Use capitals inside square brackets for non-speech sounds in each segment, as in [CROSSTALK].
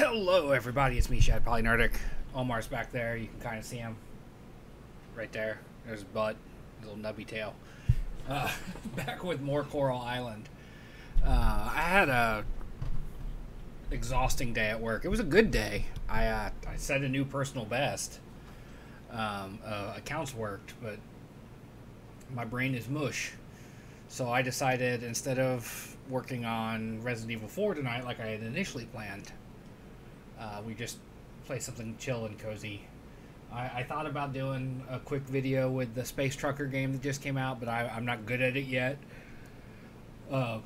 Hello, everybody. It's me, Shad Polynerdic. Omar's back there. You can kind of see him right there. There's his butt, his little nubby tail. Uh, [LAUGHS] back with more Coral Island. Uh, I had a exhausting day at work. It was a good day. I uh, I set a new personal best. Um, uh, accounts worked, but my brain is mush. So I decided instead of working on Resident Evil 4 tonight like I had initially planned, uh, we just play something chill and cozy. I, I, thought about doing a quick video with the Space Trucker game that just came out, but I, am not good at it yet. Uh,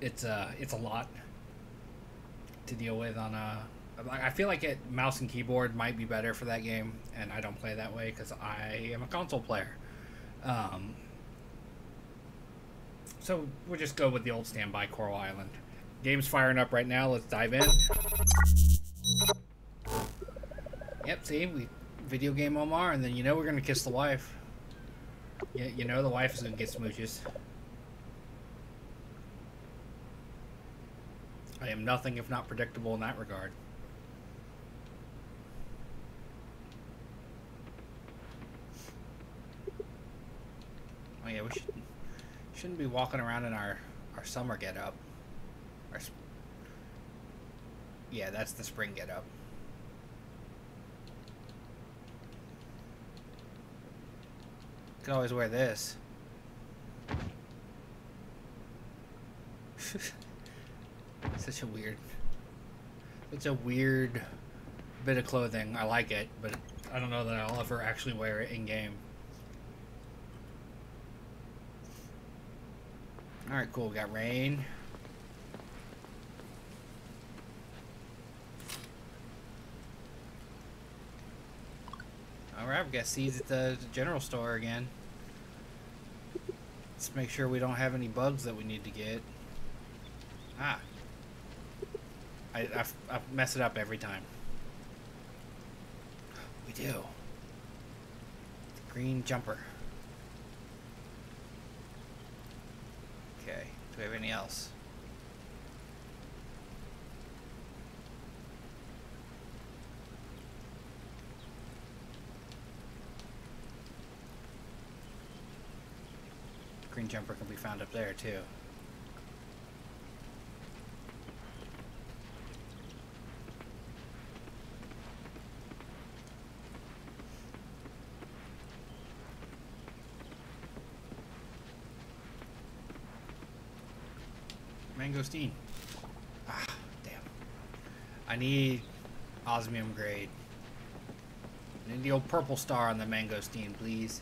it's uh, it's a lot to deal with on a. I feel like it mouse and keyboard might be better for that game, and I don't play that way because I am a console player. Um, so we'll just go with the old standby Coral Island. Game's firing up right now. Let's dive in. Yep, see, we video game Omar, and then you know we're gonna kiss the wife. Yeah, you know the wife is gonna get smooches. I am nothing if not predictable in that regard. Oh yeah, we should shouldn't be walking around in our our summer get up. Our, yeah, that's the spring get up. Could always wear this. [LAUGHS] such a weird, such a weird bit of clothing. I like it, but I don't know that I'll ever actually wear it in game. Alright, cool. We got rain. Alright, we got seeds at the general store again. Let's make sure we don't have any bugs that we need to get. Ah. I, I, I mess it up every time. [GASPS] We do. The green jumper. Okay. Do we have any else? Green jumper can be found up there too. Mangosteen. Ah, damn. I need osmium grade. I need the old purple star on the mangosteen, please.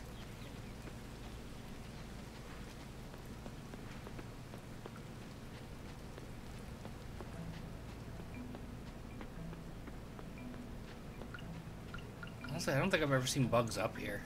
Honestly, I don't think I've ever seen bugs up here.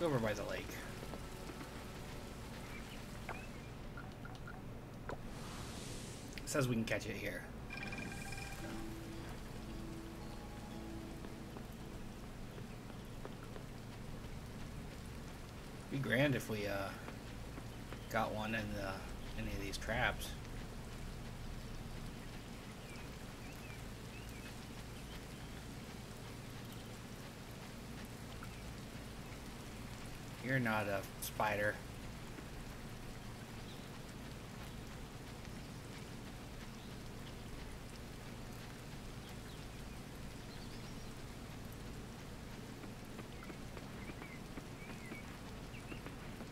Go over by the lake. It says we can catch it here. Be grand if we uh, got one in the, any of these traps. You're not a spider.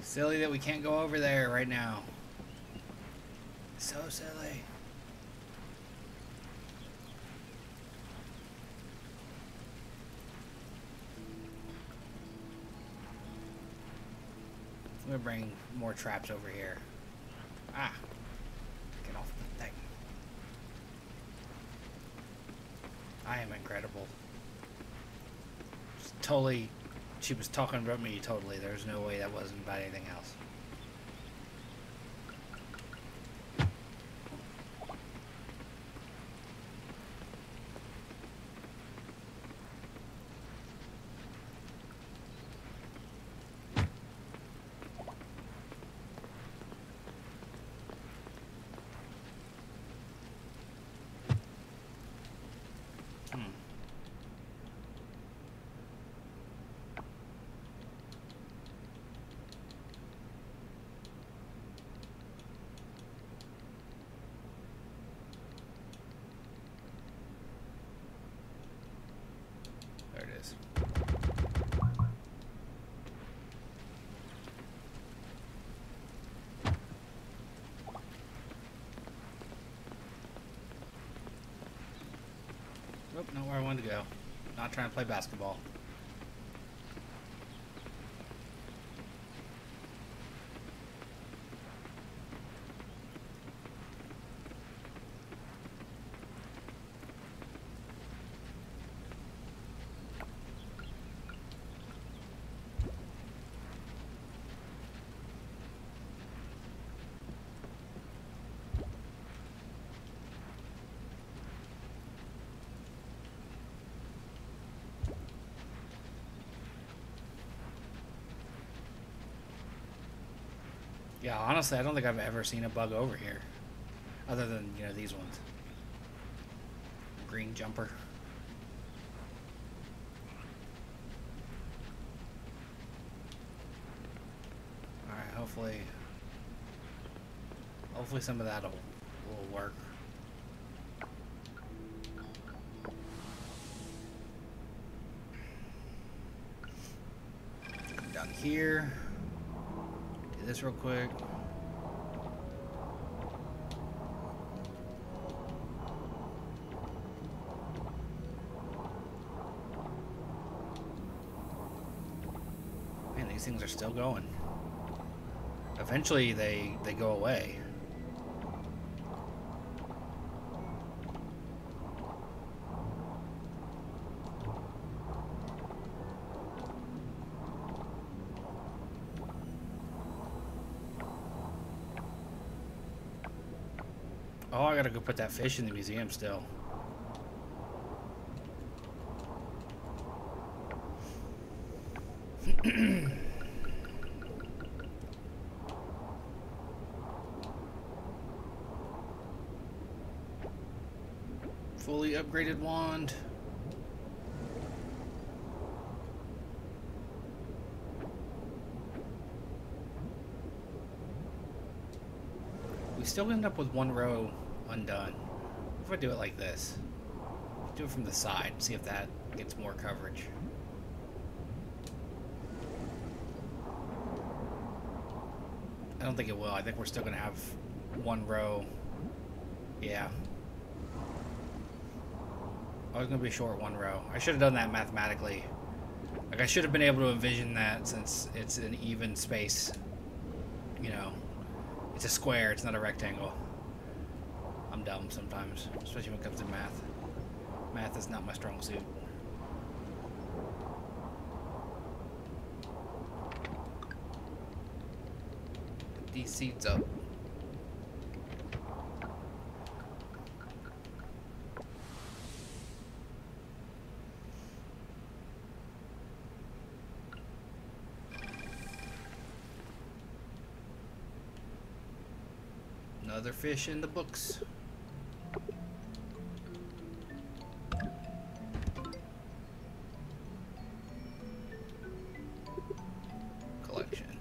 Silly that we can't go over there right now. So silly. Bring more traps over here. Ah! Get off the thing. I am incredible. Just totally, she was talking about me totally. There's no way that wasn't about anything else. Hmm. There it is. Wanted to go. Not trying to play basketball. Yeah, honestly, I don't think I've ever seen a bug over here. Other than, you know, these ones. Green jumper. Alright, hopefully... Hopefully some of that'll will work. Down here. Do this real quick. Man, these things are still going. Eventually, they they go away. Oh, I gotta go put that fish in the museum still. Wand. We still end up with one row undone. If I do it like this? Do it from the side, see if that gets more coverage. I don't think it will. I think we're still going to have one row. Yeah. I was going to be short one row. I should have done that mathematically. Like, I should have been able to envision that since it's an even space. You know, it's a square, it's not a rectangle. I'm dumb sometimes, especially when it comes to math. Math is not my strong suit. These seats up. Another fish in the books. Collection.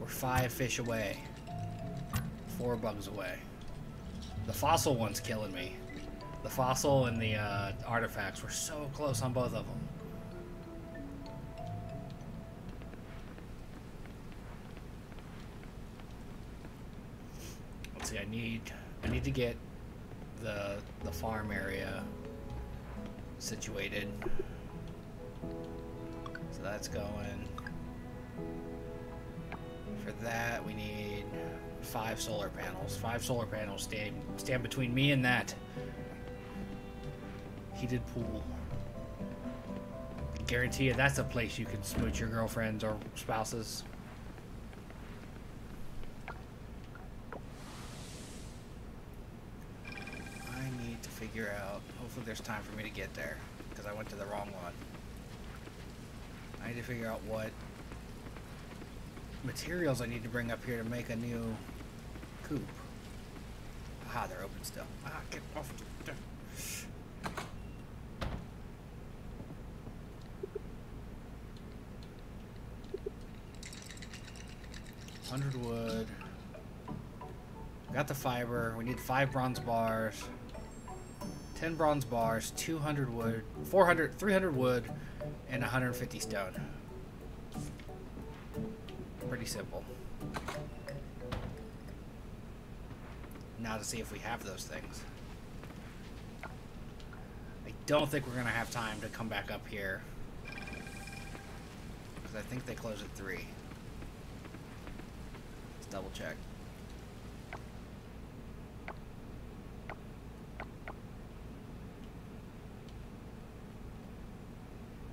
We're five fish away. Four bugs away. The fossil one's killing me. The fossil and the uh, artifacts were so close on both of them. To get the the farm area situated. So that's going. For that, we need five solar panels. Five solar panels stand, stand between me and that heated pool. I guarantee you that's a place you can smooch your girlfriends or spouses. I need to figure out, hopefully there's time for me to get there, because I went to the wrong one. I need to figure out what materials I need to bring up here to make a new coop. Aha, they're open still. Ah, get off. Hundred wood. Got the fiber. We need five bronze bars. 10 bronze bars, 200 wood, 400, 300 wood, and 150 stone. Pretty simple. Now to see if we have those things. I don't think we're going to have time to come back up here. Because I think they close at 3. Let's double check.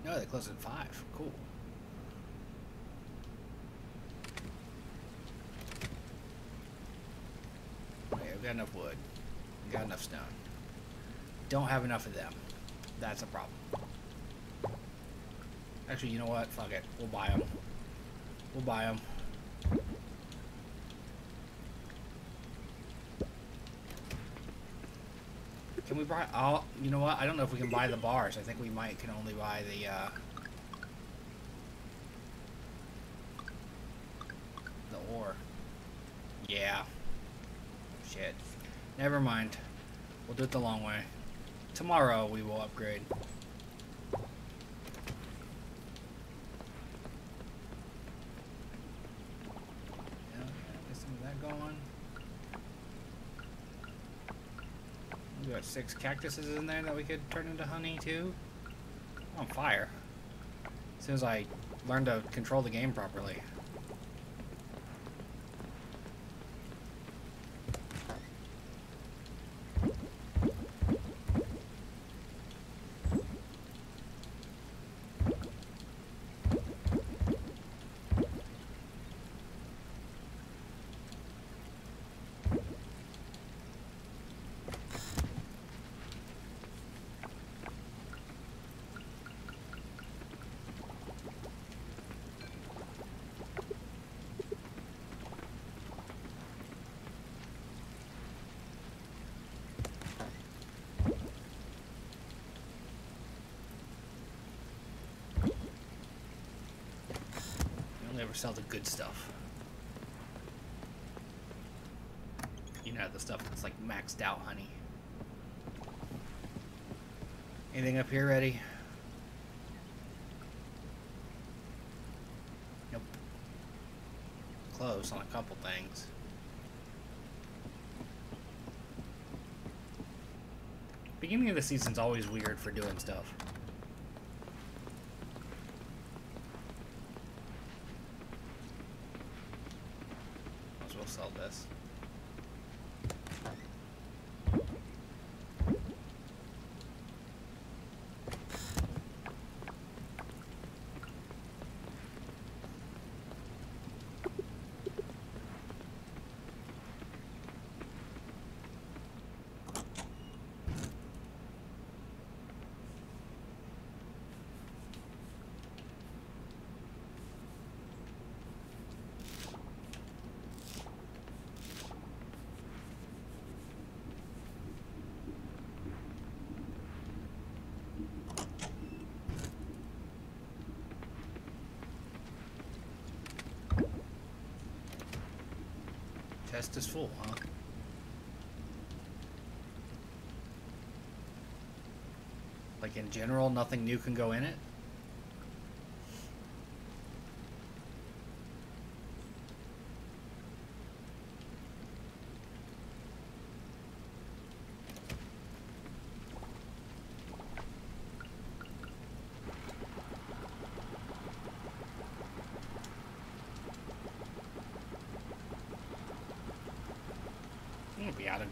No, they close at 5. Cool. Okay, I've got enough wood. I've got enough stone. Don't have enough of them. That's a problem. Actually, you know what? Fuck it. We'll buy them. We'll buy them. Can we buy? Oh, you know what? I don't know if we can buy the bars. I think we might can only buy the. Uh, the ore. Yeah. Shit. Never mind. We'll do it the long way. Tomorrow we will upgrade. Yeah, get some of that going. We got six cactuses in there that we could turn into honey too. I'm on fire. As soon as I learn to control the game properly. Ever sell the good stuff. You know, the stuff that's like maxed out honey. Anything up here ready? Nope. Close on a couple things. Beginning of the season's always weird for doing stuff. Might as well sell this. Test is full, huh? Like in general, nothing new can go in it?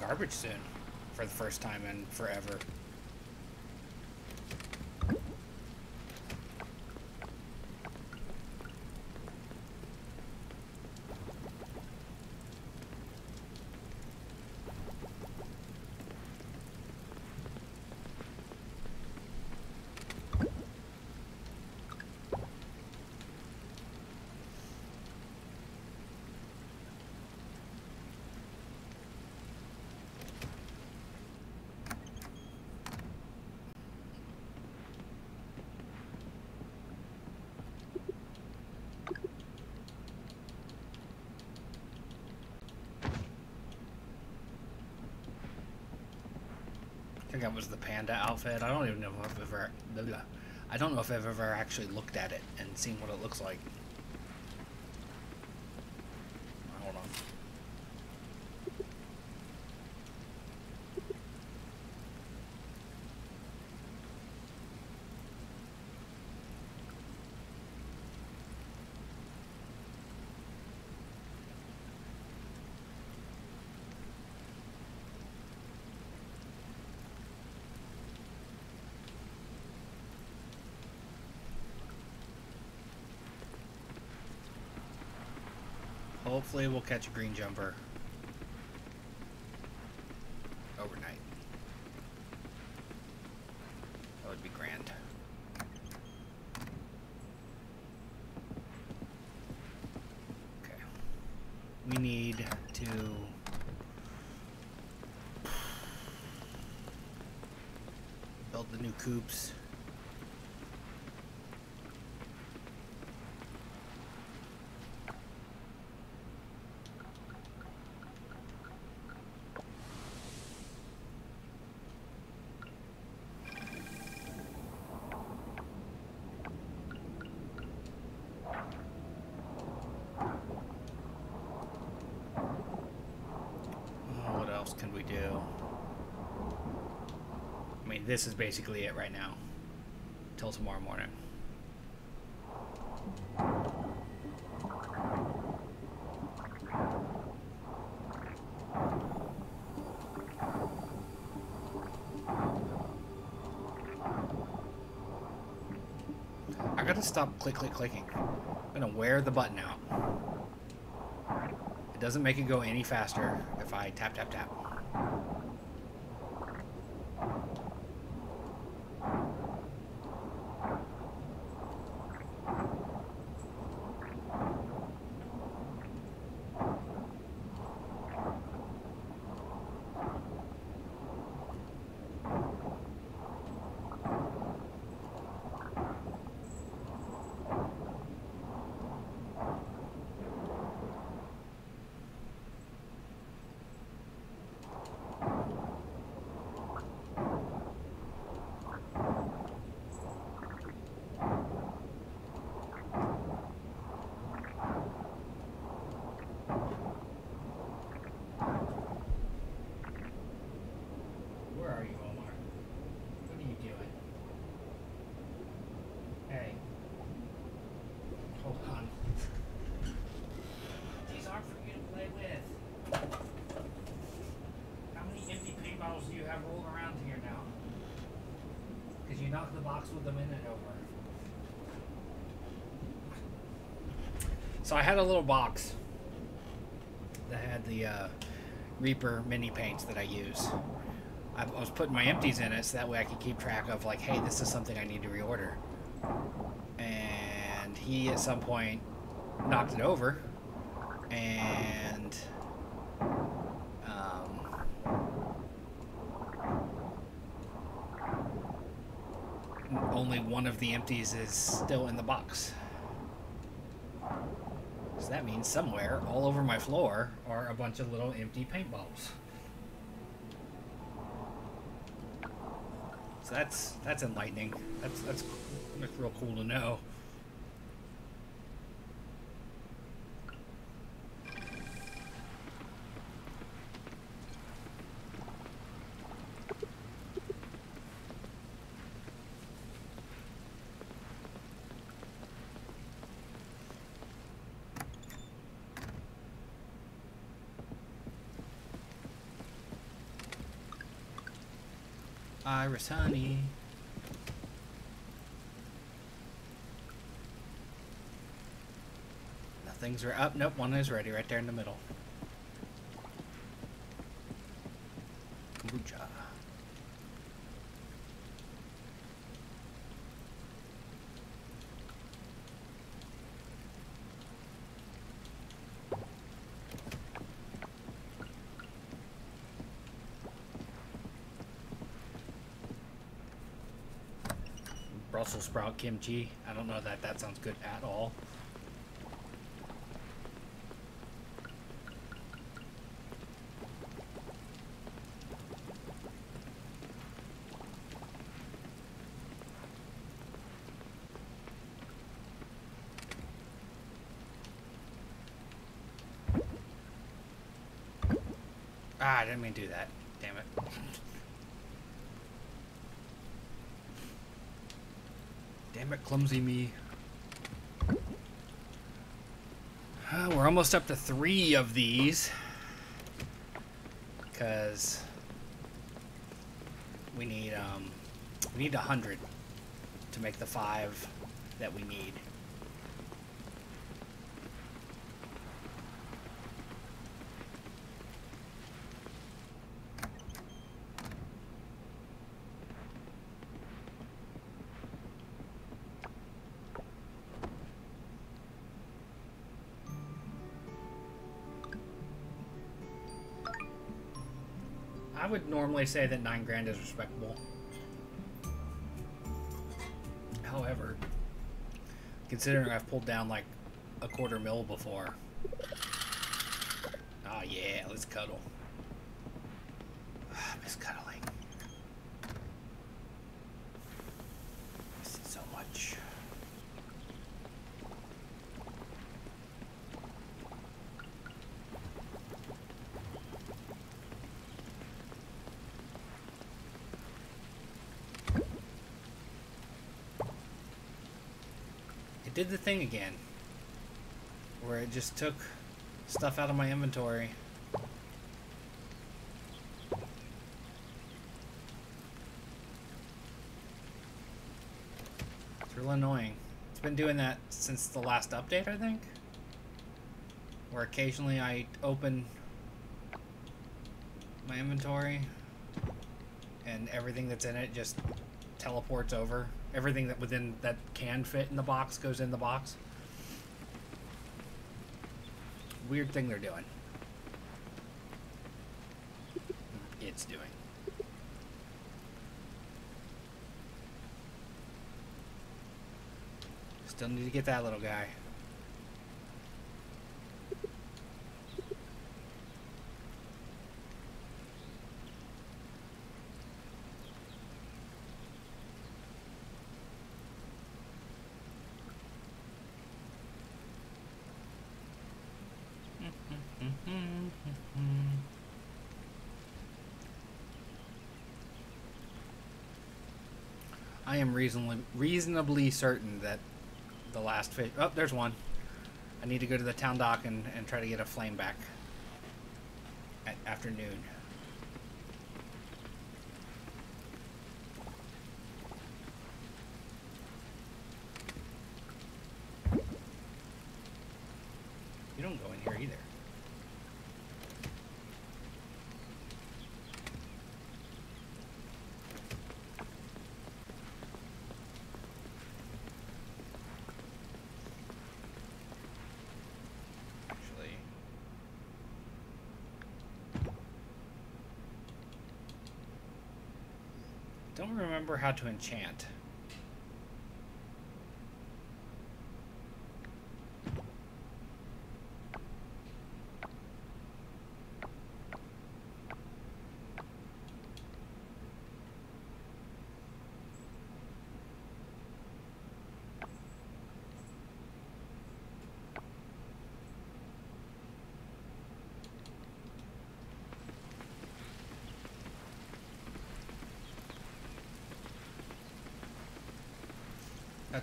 Garbage soon for the first time in forever. Think that was the panda outfit. I don't even know if I've ever. I don't know if I've ever actually looked at it and seen what it looks like. Hold on. Hopefully we'll catch a green jumper overnight. That would be grand. Okay. We need to build the new coops. Oh, what else can we do? This is basically it right now. Till tomorrow morning. I gotta stop click, click, clicking. I'm gonna wear the button out. It doesn't make it go any faster if I tap, tap, tap. Where are you, Omar? What are you doing? Hey. Hold on. These aren't for you to play with. How many empty paint bottles do you have rolled around here now? Because you knocked the box with them in it over. So I had a little box that had the uh, Reaper mini paints that I use. I was putting my empties in it so that way I could keep track of like, hey, this is something I need to reorder. And he at some point knocked it over, and um, only one of the empties is still in the box. So that means somewhere all over my floor are a bunch of little empty paint bottles. So that's that's enlightening. That's that's that's real cool to know. Iris honey. Nothing's up. Oh, nope, one is ready right there in the middle. Brussels sprout kimchi. I don't know that that sounds good at all. Ah, I didn't mean to do that. Damn it. Damn it, clumsy me. Uh, we're almost up to three of these. Because we need um we need a hundred to make the five that we need. Normally say that nine grand is respectable. However, considering I've pulled down like a quarter mil before. Oh yeah, let's cuddle. I miss cuddling. Miss it so much. It did the thing again. Where it just took stuff out of my inventory. It's real annoying. It's been doing that since the last update, I think. Where occasionally I open my inventory and everything that's in it just teleports over. Everything that within that can fit in the box goes in the box. Weird thing they're doing. It's doing. Still need to get that little guy. I am reasonably reasonably certain that the last fish. Oh, there's one. I need to go to the town dock and, and try to get a flame back at afternoon. You don't go in here either. Actually, don't remember how to enchant.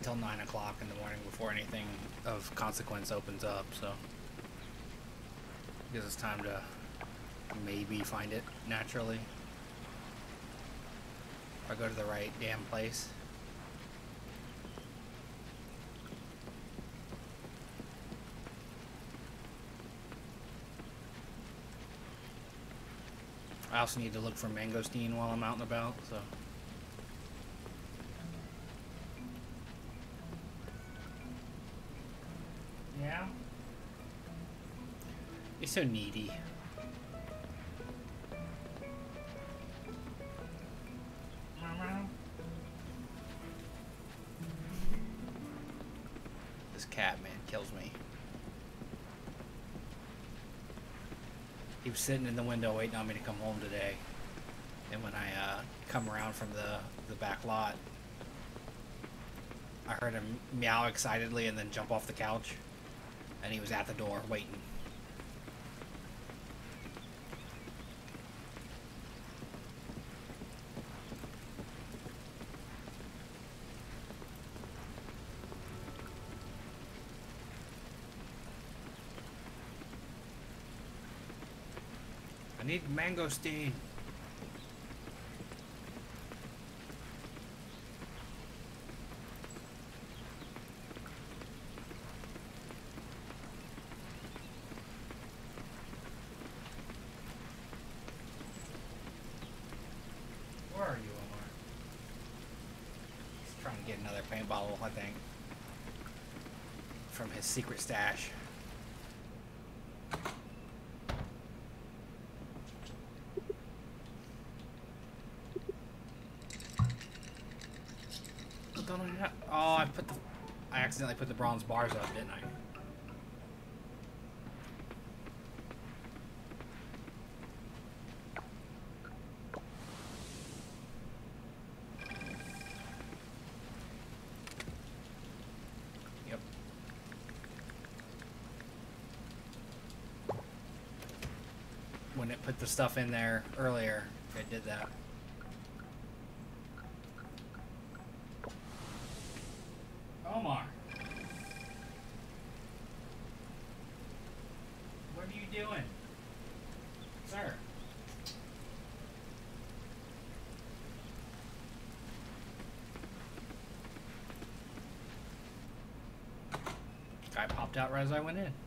Until 9 o'clock in the morning before anything of consequence opens up, so. Gives it's time to maybe find it naturally. If I go to the right damn place. I also need to look for mangosteen while I'm out and about, so. So needy. This cat, man, kills me. He was sitting in the window waiting on me to come home today. And when I uh, come around from the, the back lot, I heard him meow excitedly and then jump off the couch. And he was at the door waiting. Mangosteen. Where are you, Omar? He's trying to get another paint bottle, I think. From his secret stash. Don't I have- Oh, I put the. I accidentally put the bronze bars up, didn't I? Yep. When it put the stuff in there earlier, it did that. Omar. What are you doing? Sir. Guy popped out right as I went in.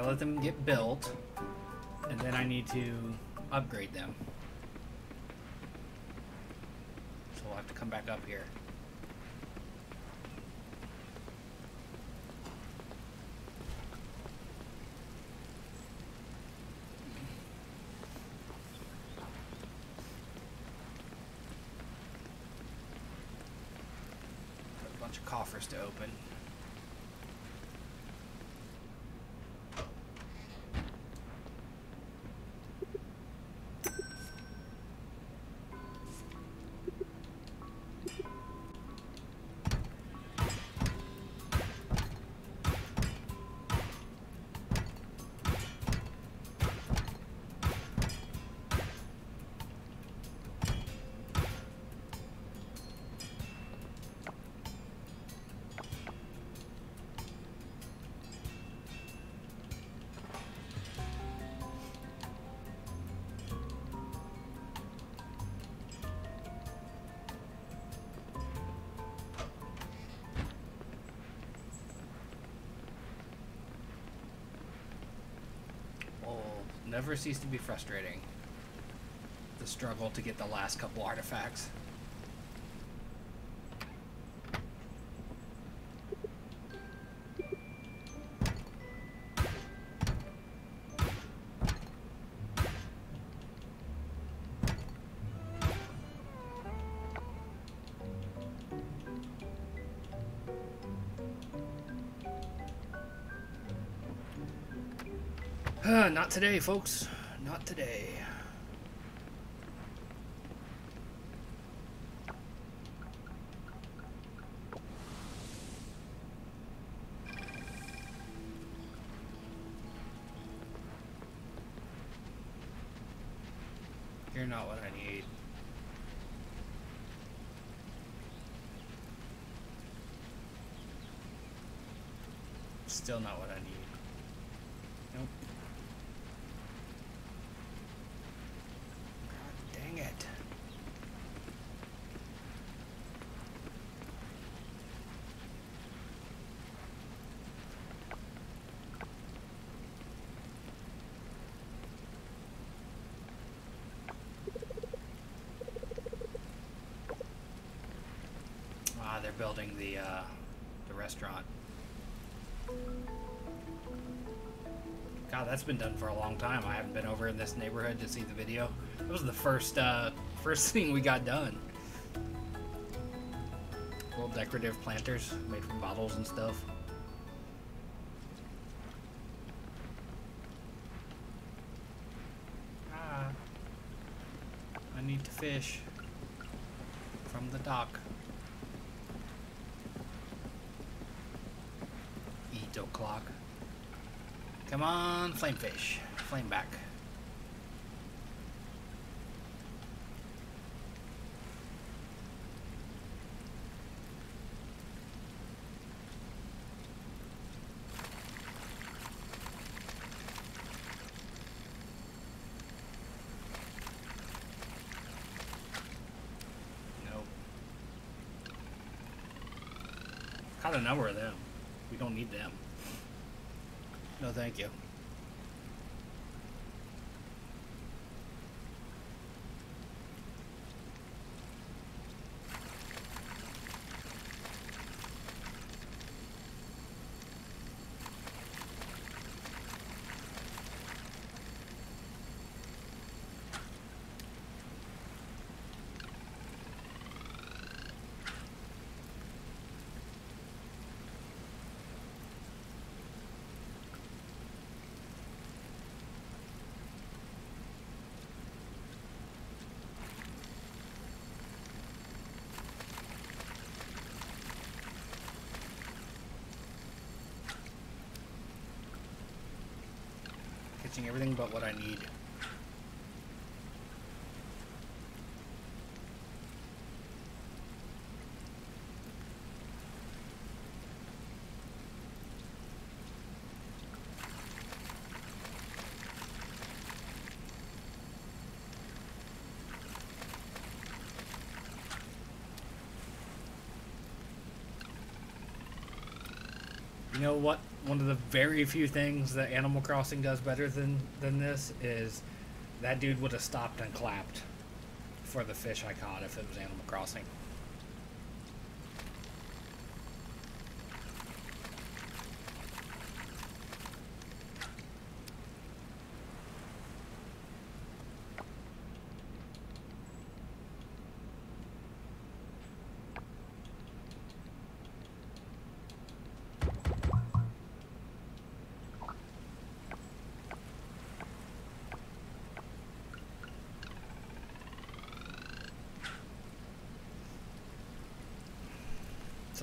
Gotta let them get built, and then I need to upgrade them. So we'll have to come back up here. Bunch of coffers to open. Never cease to be frustrating. The struggle to get the last couple artifacts. Not today, folks. Not today. You're not what I need. Still not what I need. Nope. God dang it. Ah, they're building the uh, the restaurant. God, that's been done for a long time. I haven't been over in this neighborhood to see the video. It was the first uh, [LAUGHS] first thing we got done. Little decorative planters made from bottles and stuff. Ah, I need to fish from the dock. Eat o'clock. Come on, flamefish. Flame back. Caught a number of them. We don't need them. No, thank you. Catching everything but what I need. You know what? One of the very few things that Animal Crossing does better than than this is that dude would have stopped and clapped for the fish I caught if it was Animal Crossing.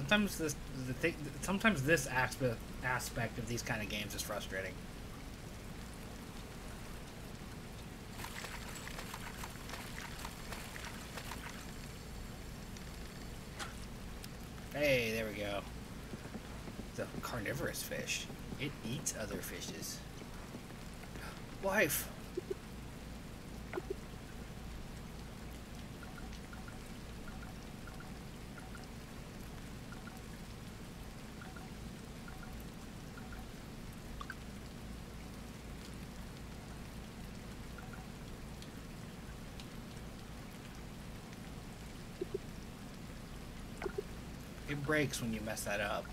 Sometimes this the thing, sometimes this aspect aspect of these kind of games is frustrating. Hey, there we go. The carnivorous fish. It eats other fishes. Wife. It breaks when you mess that up.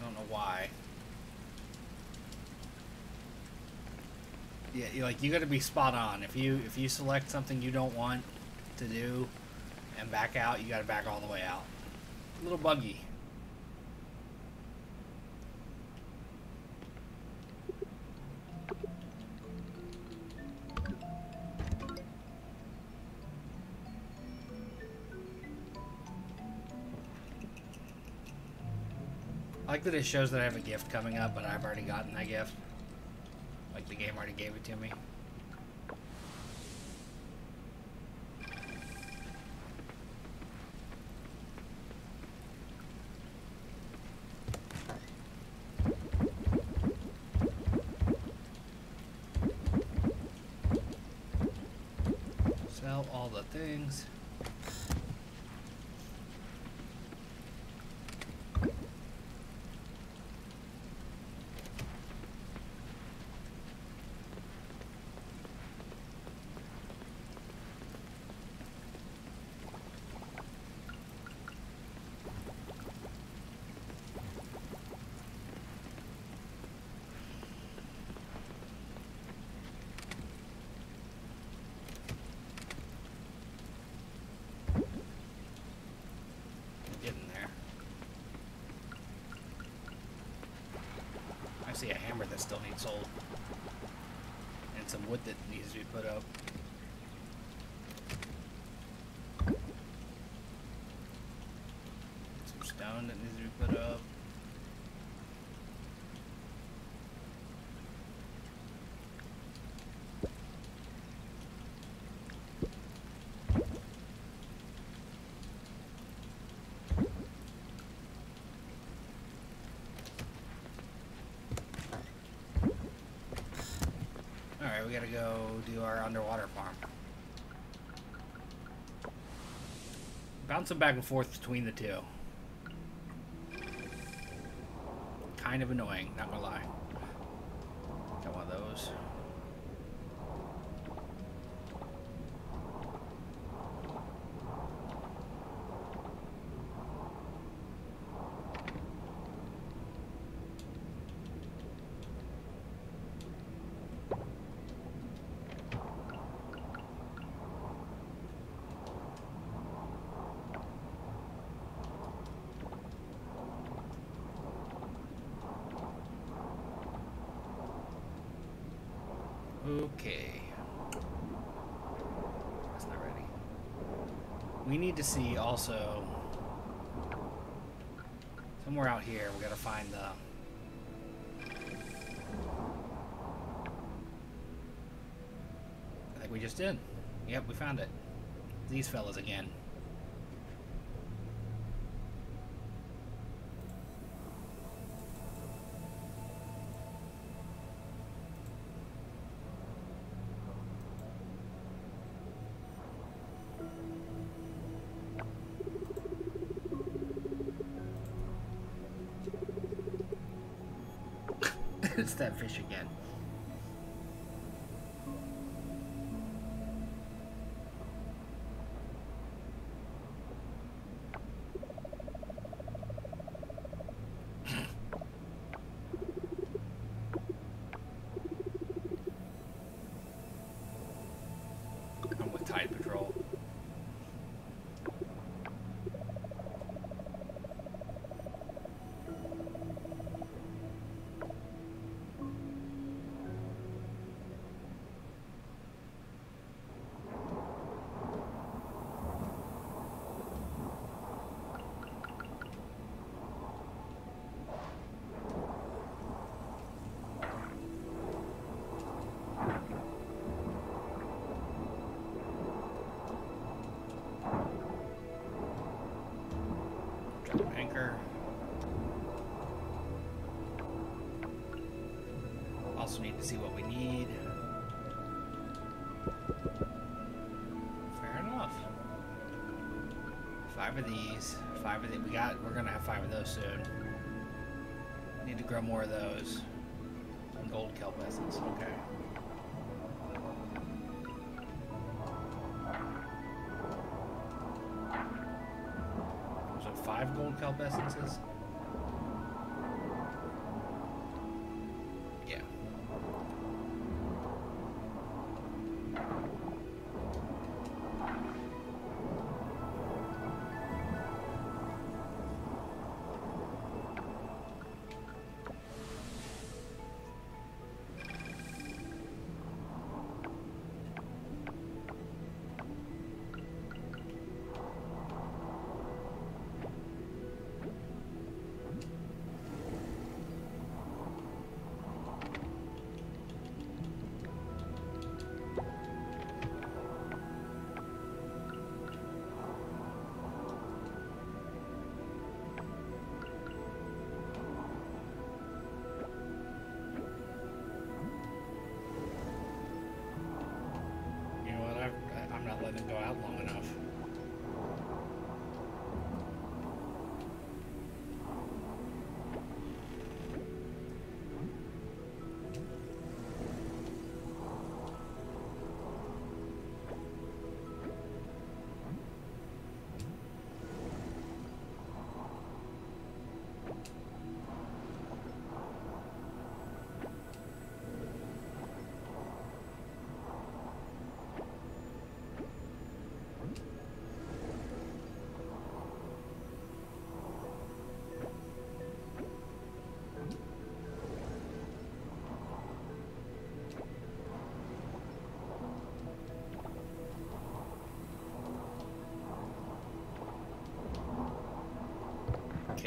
I don't know why. Yeah, you- like you got to be spot on. If you if you select something you don't want to do and back out, you got to back all the way out. A little buggy. That it shows that I have a gift coming up, but I've already gotten that gift. Like the game already gave it to me. Sell all the things. Getting there. I see a hammer that still needs sold. And some wood that needs to be put up. Some stone that needs to be put up. Alright, we gotta go do our underwater farm. Bouncing back and forth between the two. Kind of annoying, not gonna lie. Got one of those. Okay. That's not ready. We need to see also somewhere out here. We gotta find the. Think we just did. Yep, we found it. These fellas again. It's that fish again. Five of those soon. Need to grow more of those. And gold kelp essence. Okay. Was five gold kelp essences?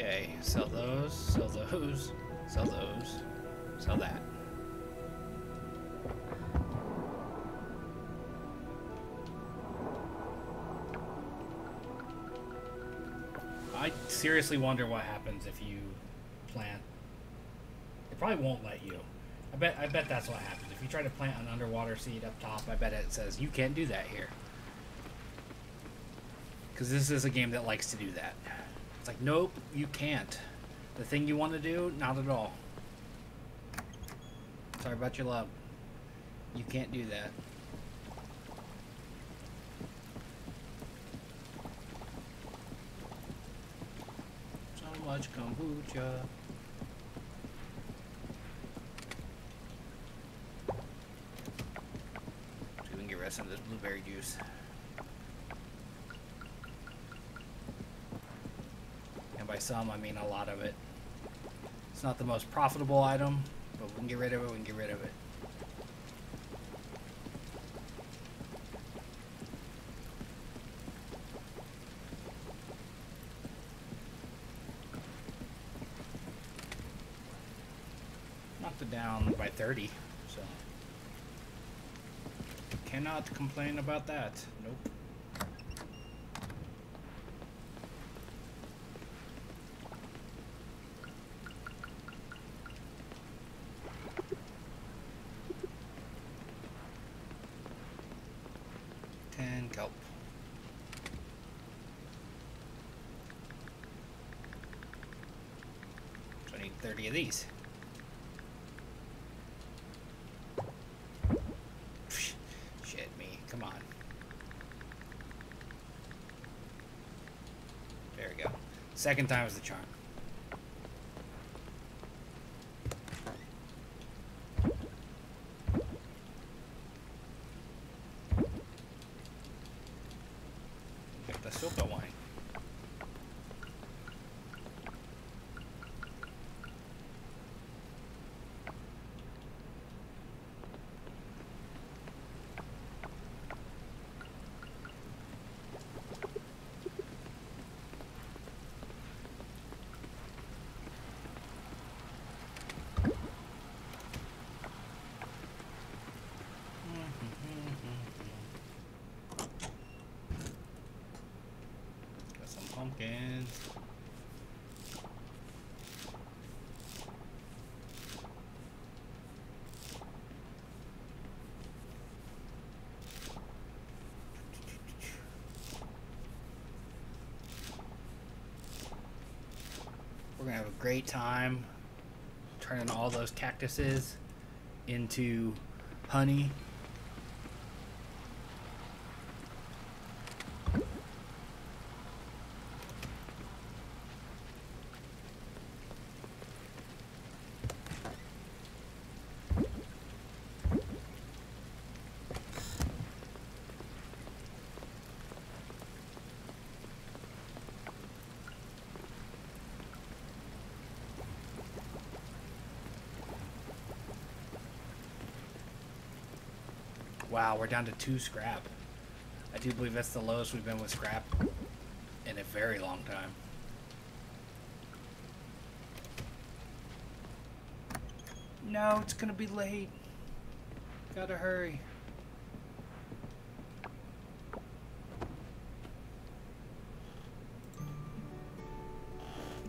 Okay, sell those, sell those, sell those, sell that. I seriously wonder what happens if you plant. It probably won't let you. I bet. I bet that's what happens. If you try to plant an underwater seed up top, I bet it says you can't do that here. Because this is a game that likes to do that. It's like, nope, you can't. The thing you want to do, not at all. Sorry about your love. You can't do that. So much kombucha. If we can get rest of this blueberry juice. By some, I mean a lot of it. It's not the most profitable item, but we can get rid of it, we can get rid of it. Knocked it down by 30, so. Cannot complain about that. Nope. Ten kelp. So I need thirty of these. Shit me, come on. There we go. Second time is the charm. Get the silver wine. Got some pumpkins. We're gonna have a great time turning all those cactuses into honey. Wow, we're down to two scrap. I do believe that's the lowest we've been with scrap in a very long time. No, it's gonna be late. Gotta hurry.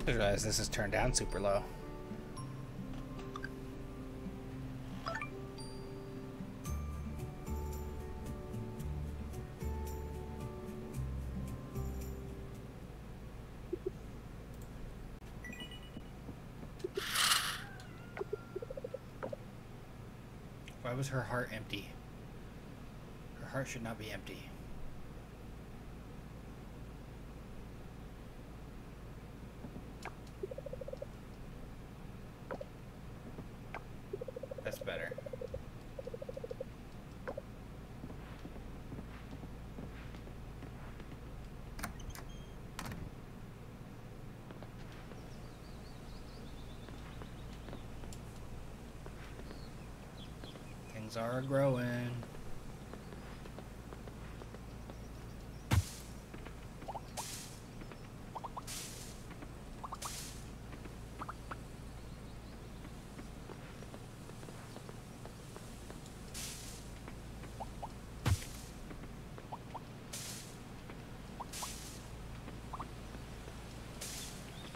I realize this is turned down super low. Why was her heart empty? Her heart should not be empty. That's better. Things growing.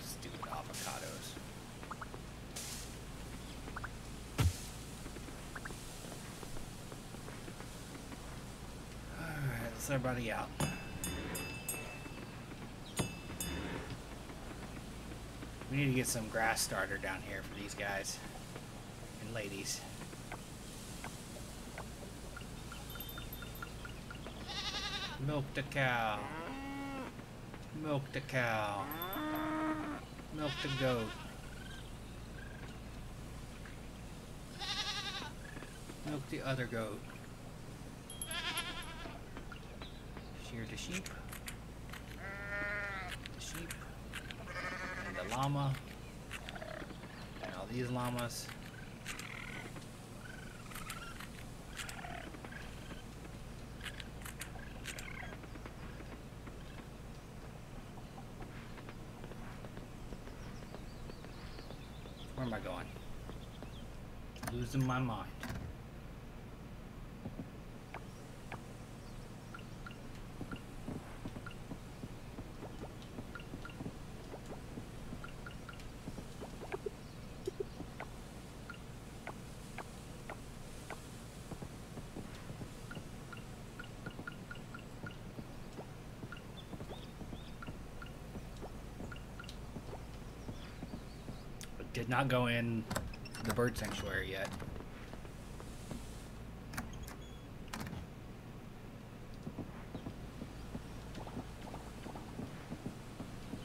Stupid avocados. Alright, let's let everybody out. We need to get some grass starter down here for these guys and ladies. Milk the cow. Milk the cow. Milk the goat. Milk the other goat. The sheep. The sheep. And the llama. And all these llamas. Where am I going? Losing my mind. But did not go in the bird sanctuary yet.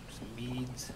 Some meads.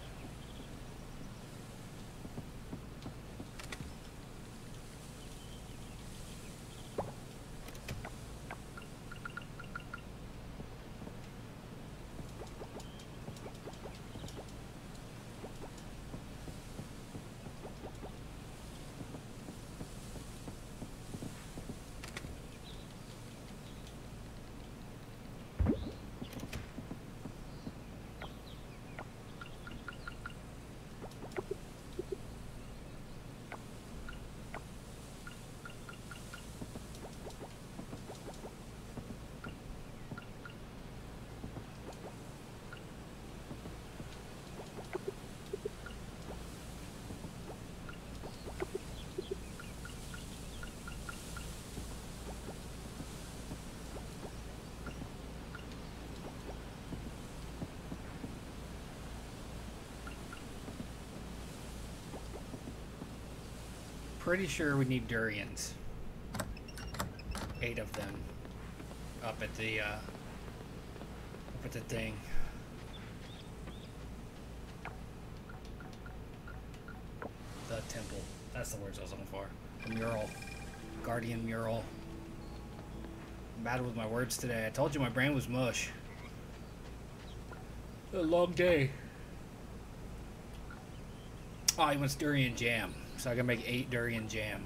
Pretty sure we need durians. Eight of them. Up at the, uh, up at the thing. The temple. That's the words I was looking for. The mural. Guardian mural. I'm bad with my words today. I told you my brain was mush. A long day. Oh, he wants durian jam. So I can make eight durian jam.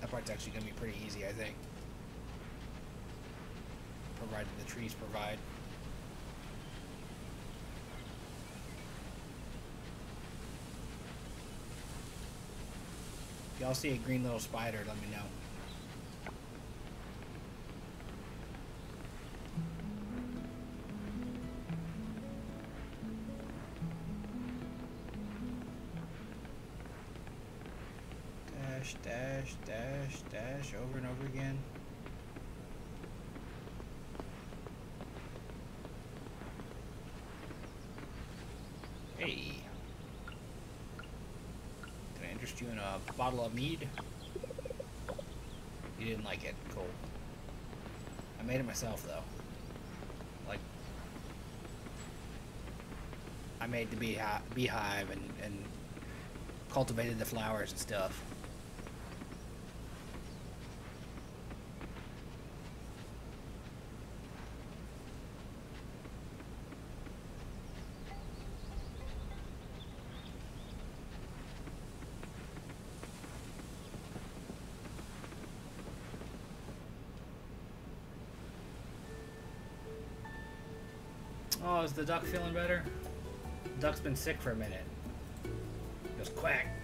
That part's actually going to be pretty easy, I think. Provided the trees provide. Y'all see a green little spider, let me know. And over again. Hey. Can I interest you in a bottle of mead. You didn't like it. Cool. I made it myself, though. Like, I made the beehive, beehive and, and cultivated the flowers and stuff. The duck feeling better? The duck's been sick for a minute. Just quack.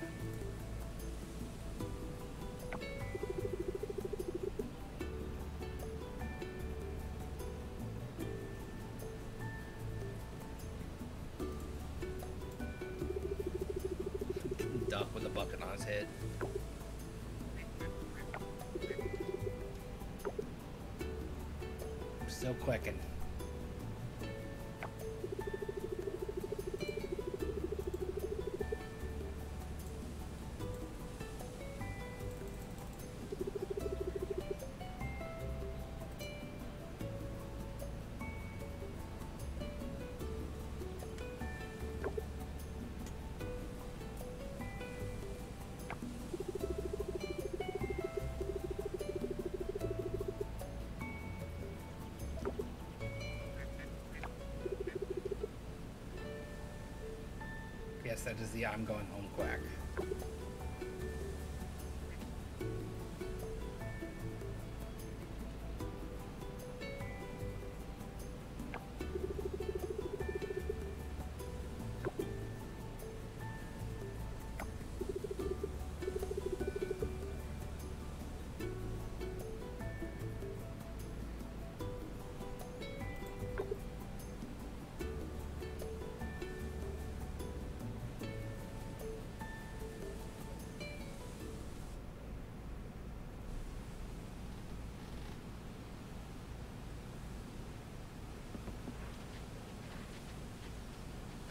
The I'm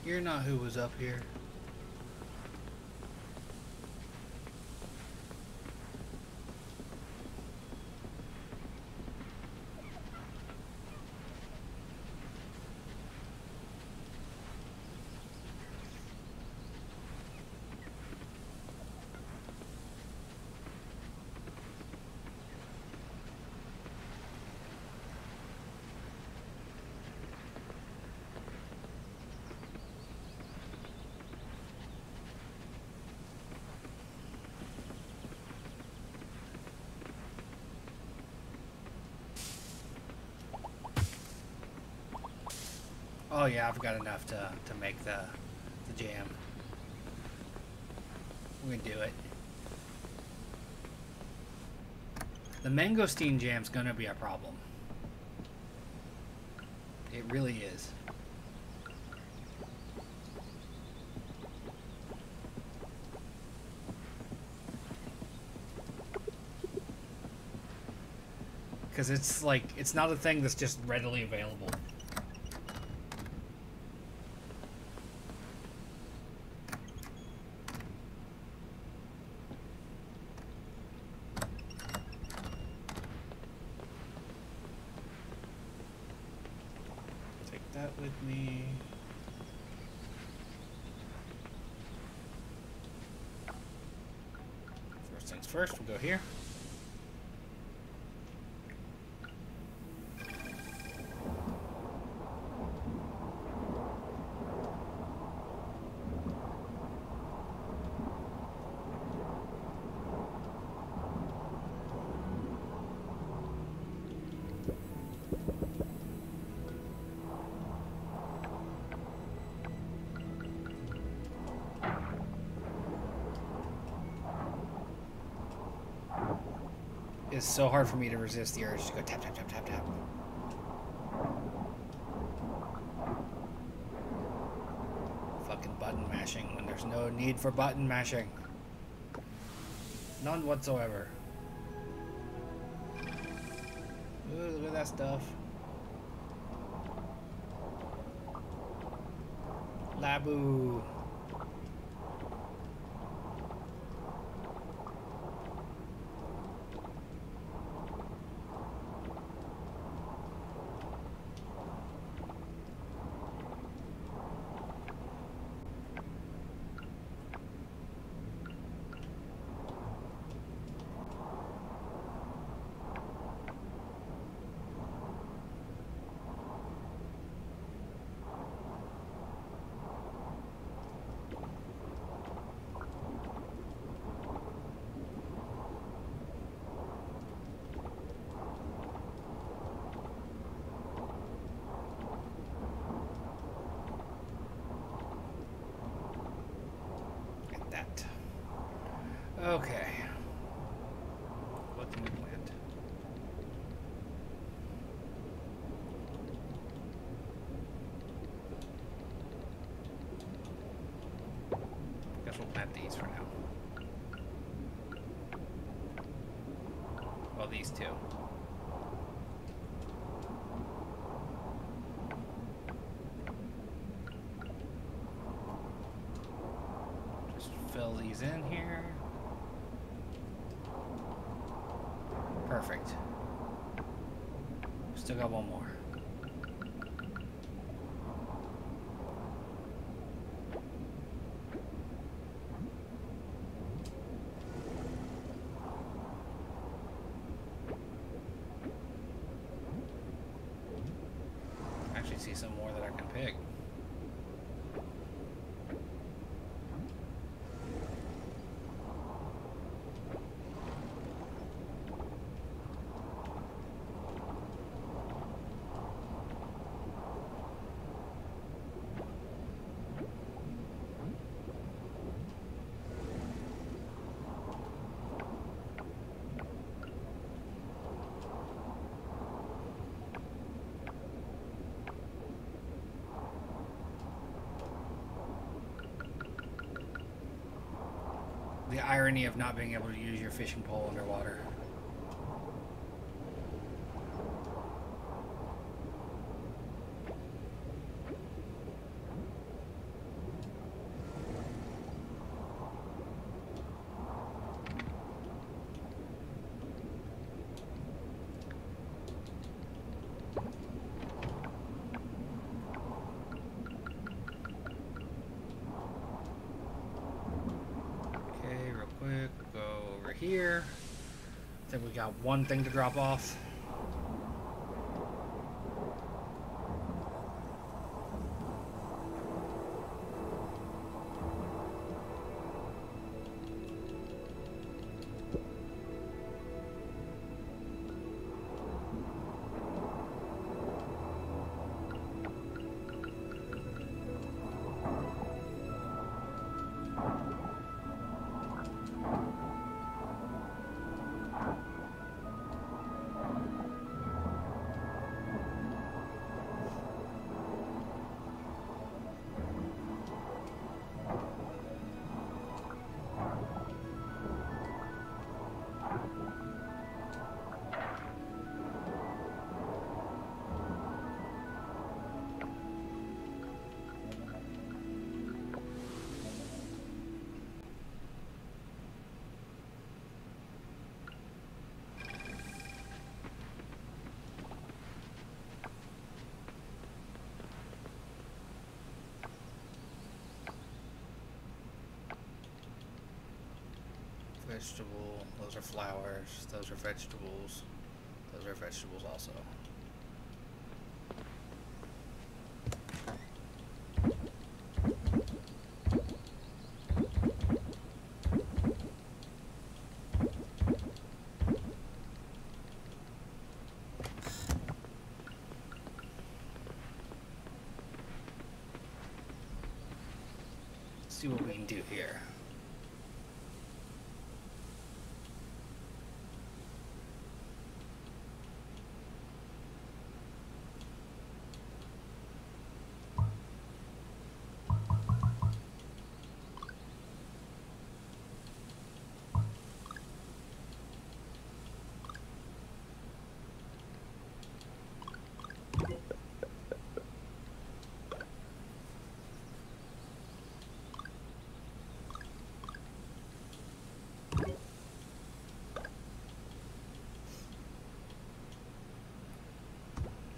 You're not who was up here. Oh yeah, I've got enough to, to make the, the jam. We can do it. The mangosteen jam's gonna be a problem. It really is. Because it's like, it's not a thing that's just readily available. Take that with me. First we'll go here. It's so hard for me to resist the urge to go tap, tap, tap, tap, tap. Fucking button mashing when there's no need for button mashing. None whatsoever. Ooh, look at that stuff. Labu. Okay. What can we plant? Guess we'll plant these for now. Well, these two. Just fill these in here. Perfect. Still got one more. Actually see some more that I can pick. The irony of not being able to use your fishing pole underwater. Okay, real quick, go over here. I think we got one thing to drop off. Vegetable, those are flowers, those are vegetables, those are vegetables also. See what we can do here.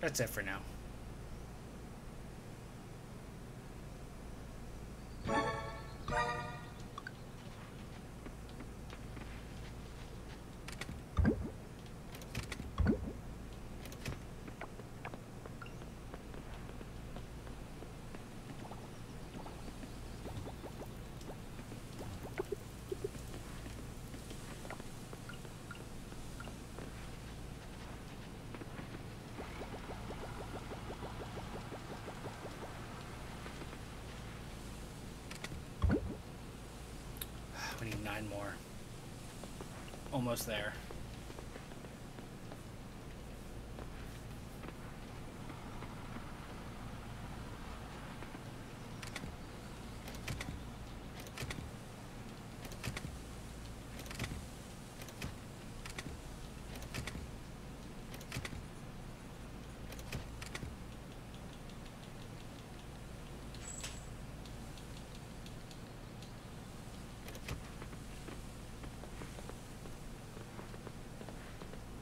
That's it for now. nine more. Almost there.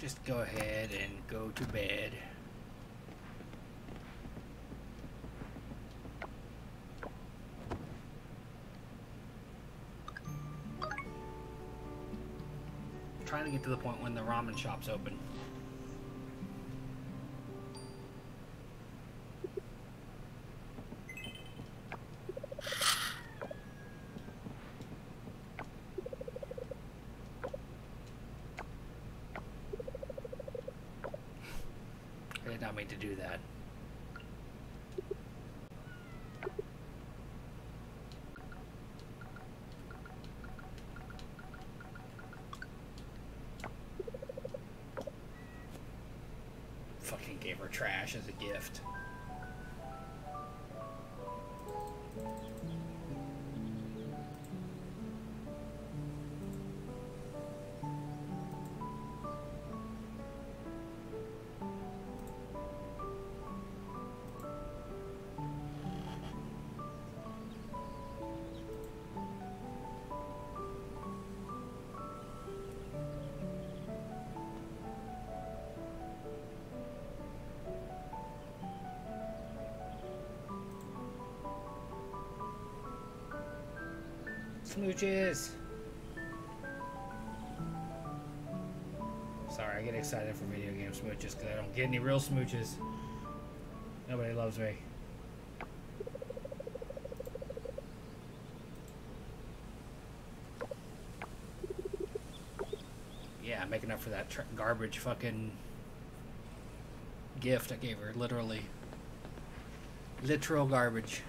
Just go ahead and go to bed. trying to get to the point when the ramen shop's open. Trash as a gift. Smooches! Sorry, I get excited for video game smooches because I don't get any real smooches. Nobody loves me. Yeah, making up for that garbage fucking gift I gave her, literally. Literal garbage.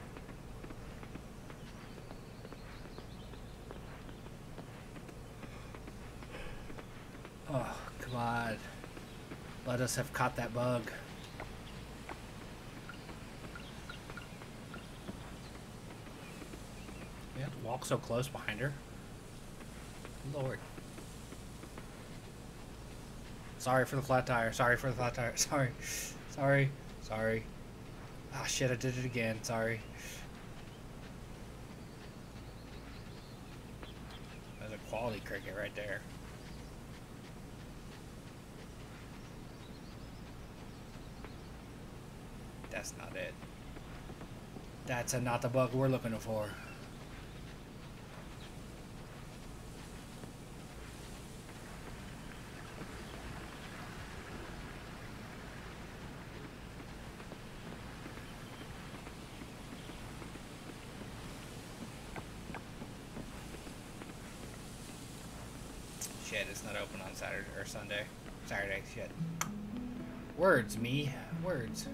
Let us have caught that bug. We have to walk so close behind her. Lord. Sorry for the flat tire. Sorry for the flat tire. [LAUGHS] Sorry. Sorry. Sorry. Ah, oh, shit, I did it again. Sorry. There's a quality cricket right there. That's not it. That's a, not the bug we're looking for. Shit, it's not open on Saturday or Sunday. Saturday, shit. Words, me. Words.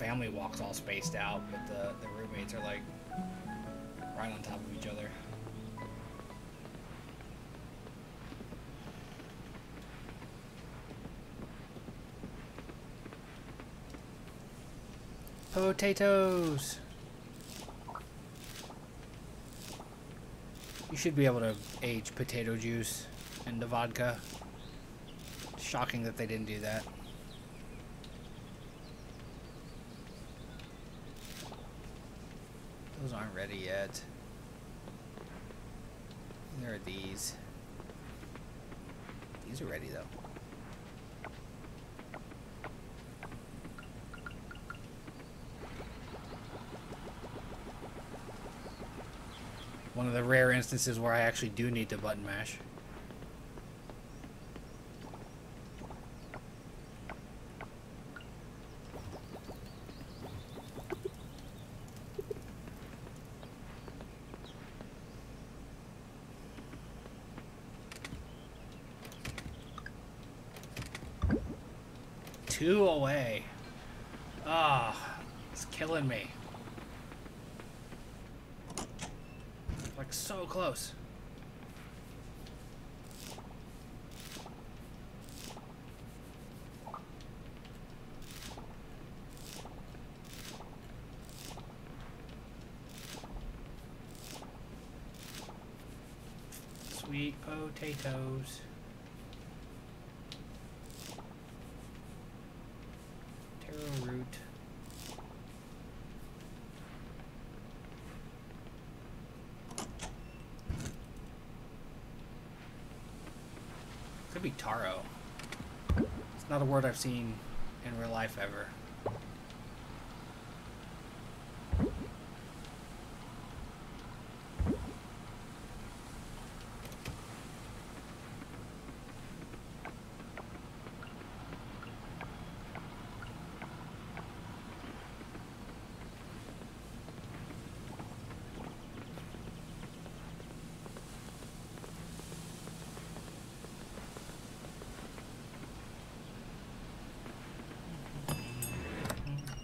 Family walks all spaced out, but the, the roommates are like right on top of each other. Potatoes! You should be able to age potato juice into vodka. Shocking that they didn't do that. Those aren't ready yet. There are these. These are ready though. One of the rare instances where I actually do need to button mash. Two away. Ah, oh, it's killing me. like so close. Sweet potatoes. Taro root. Could be taro. It's not a word I've seen in real life ever.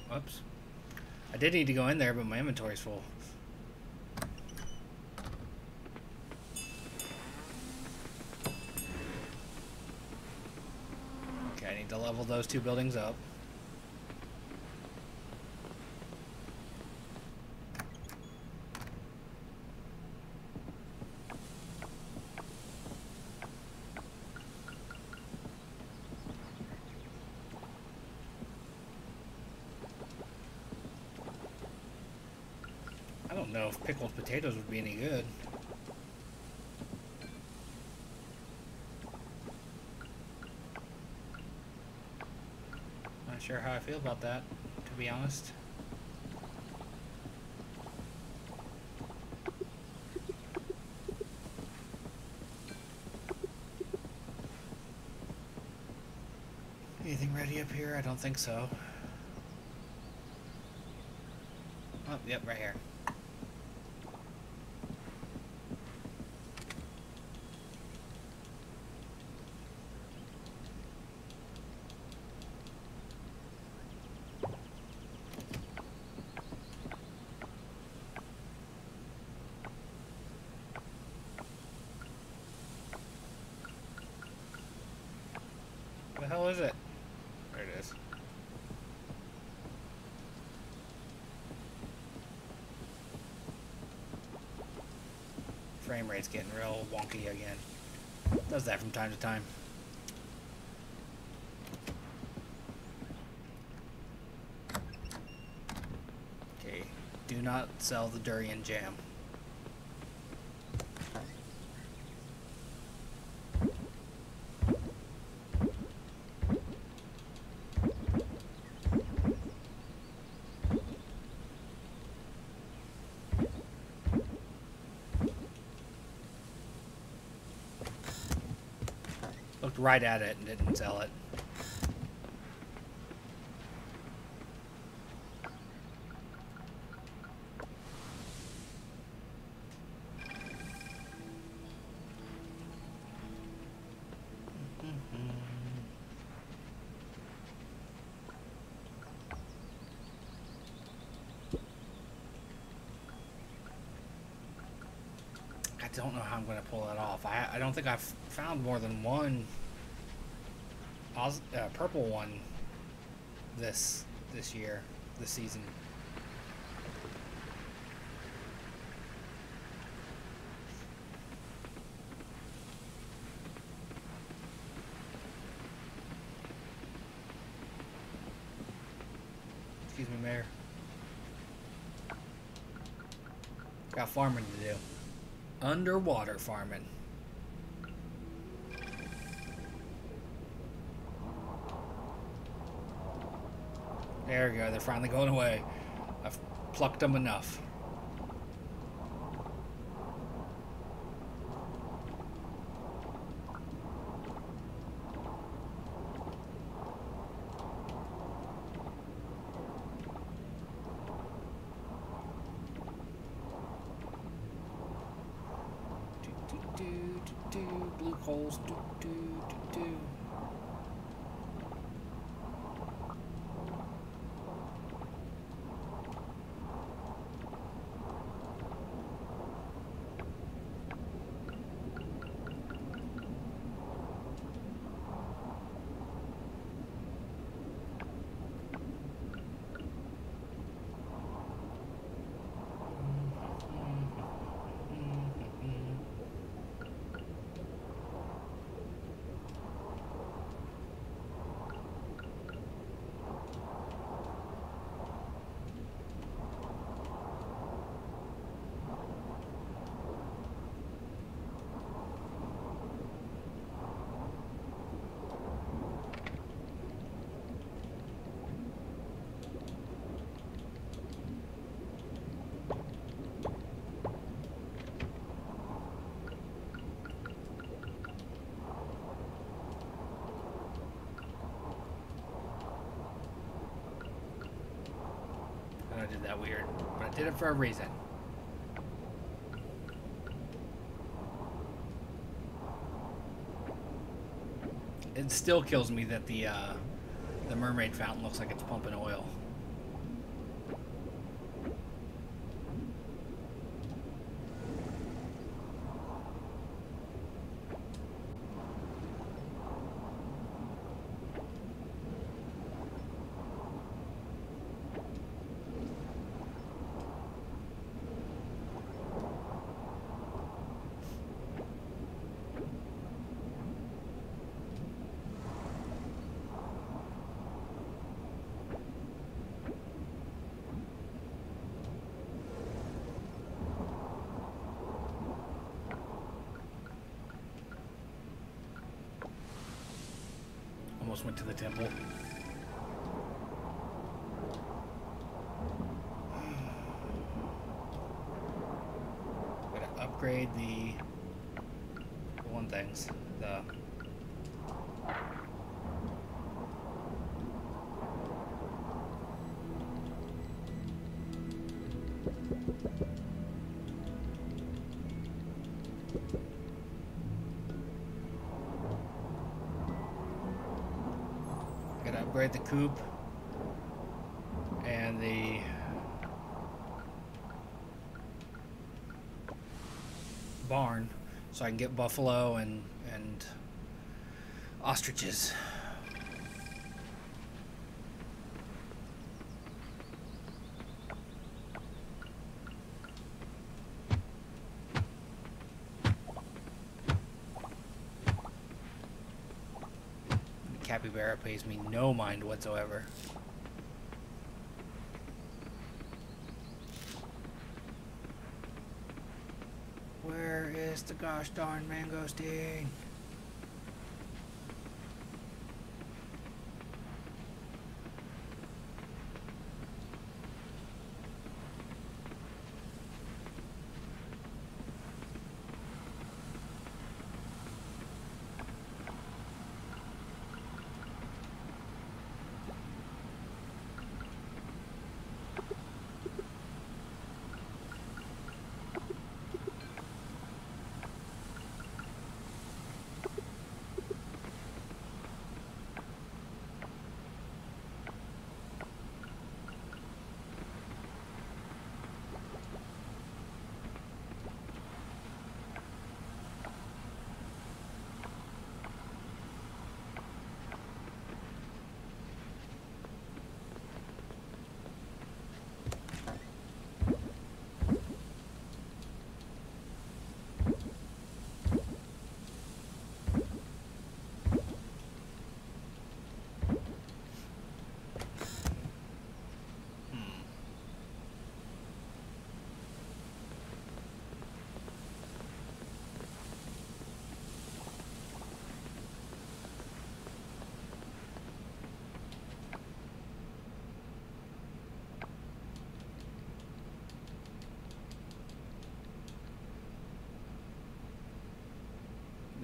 Whoops. I did need to go in there, but my inventory's full. Okay, I need to level those two buildings up. I don't know if pickled potatoes would be any good. Not sure how I feel about that, to be honest. Anything ready up here? I don't think so. Oh, yep, right here. The hell is it? There it is. Frame rate's getting real wonky again. Does that from time to time. Okay, do not sell the durian jam. Looked right at it and didn't sell it. I don't know how I'm going to pull that off. I, I don't think I've found more than one uh, purple one this this year, this season. Excuse me, Mayor. Got farming to do. Underwater farming. There we go. They're finally going away. I've plucked them enough. Do, do, do, do, do, blue holes. Do, do, do, do. did that weird, for a reason. It still kills me that the uh, the mermaid fountain looks like it's pumping oil. Almost went to the temple. [SIGHS] Gotta upgrade the, the one things. Upgrade the coop and the barn so I can get buffalo and and ostriches. Capybara pays me no mind whatsoever. Where is the gosh darn mangosteen?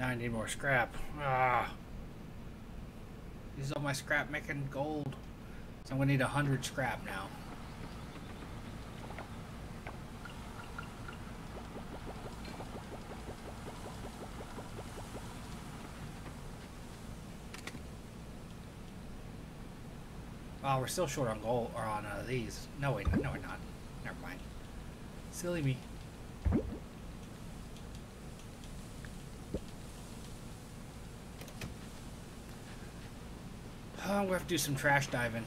Now I need more scrap. Ah. Use all my scrap making gold. So I'm gonna need a hundred scrap now. Oh, we're still short on gold or on uh, these. No, wait, no, we're not. Never mind. Silly me. Oh, we have to do some trash diving.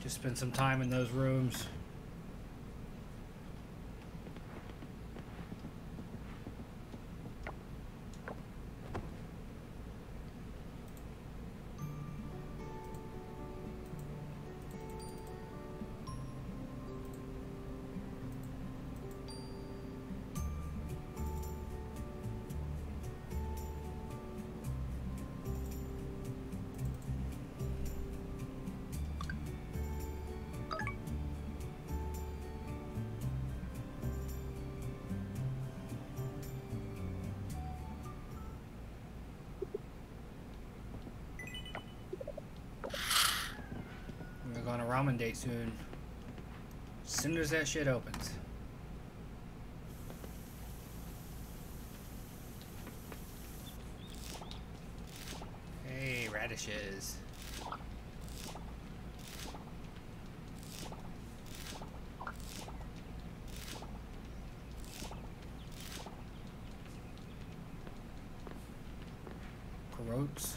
Just spend some time in those rooms. Date soon. As soon as that shit opens. Hey, radishes. Carotes.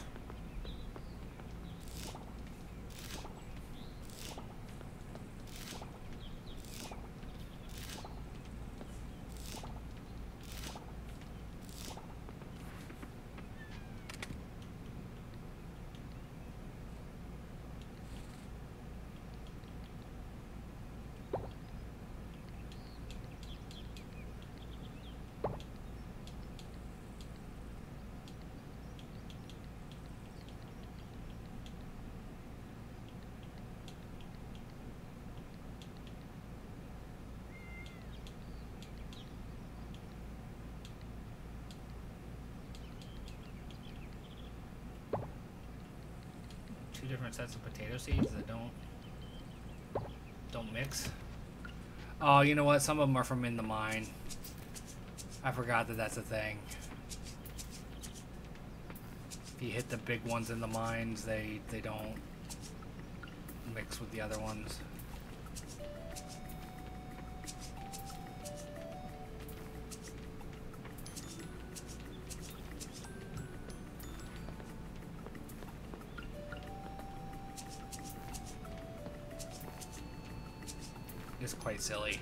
two different sets of potato seeds that don't don't mix. Oh, you know what? Some of them are from in the mine. I forgot that that's a thing. If you hit the big ones in the mines, they they don't mix with the other ones. Silly.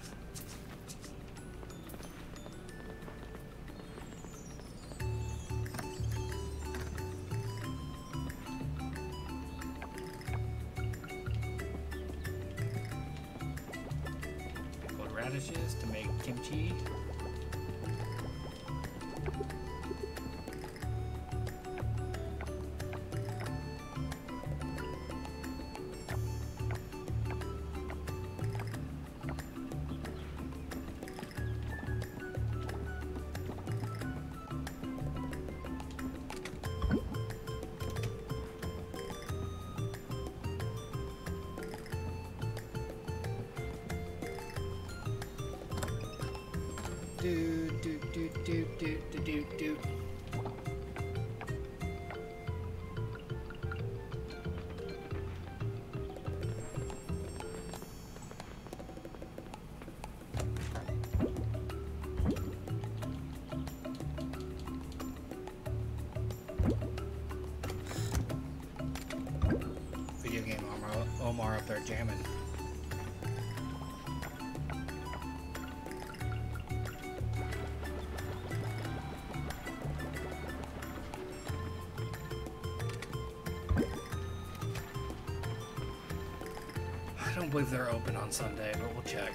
Jamming. I don't believe they're open on Sunday, but we'll check.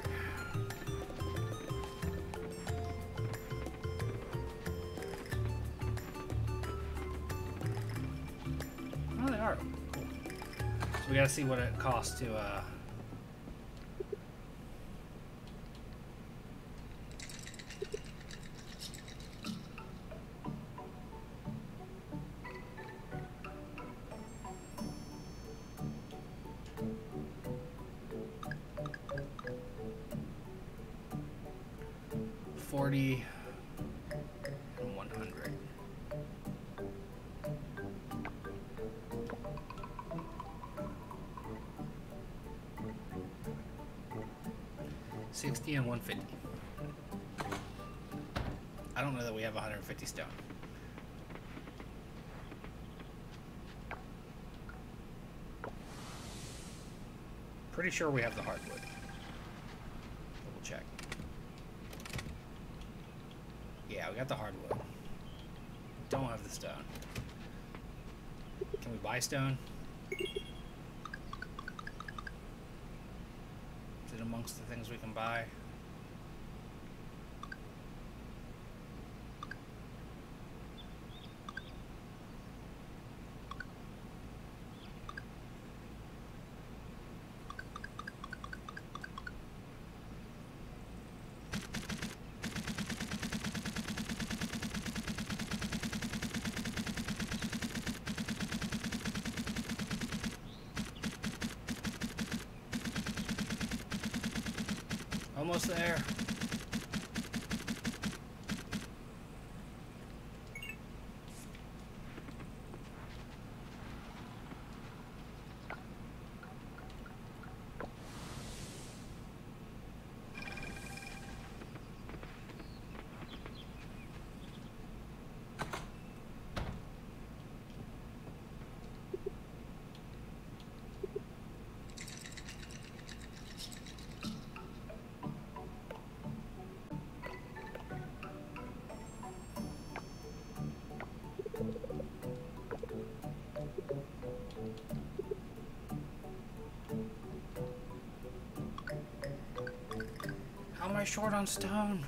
See what it costs to, uh... have 150 stone. Pretty sure we have the hardwood. Double check. Yeah, we got the hardwood. Don't have the stone. Can we buy stone? Almost there. I short on stone?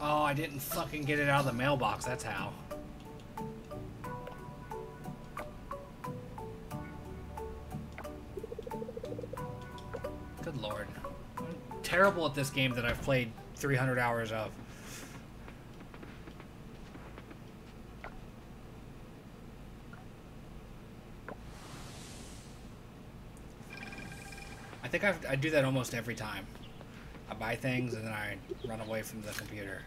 Oh, I didn't fucking get it out of the mailbox, that's how. Good lord. I'm terrible at this game that I've played 300 hours of. Think I've, I do that almost every time. I buy things and then I run away from the computer.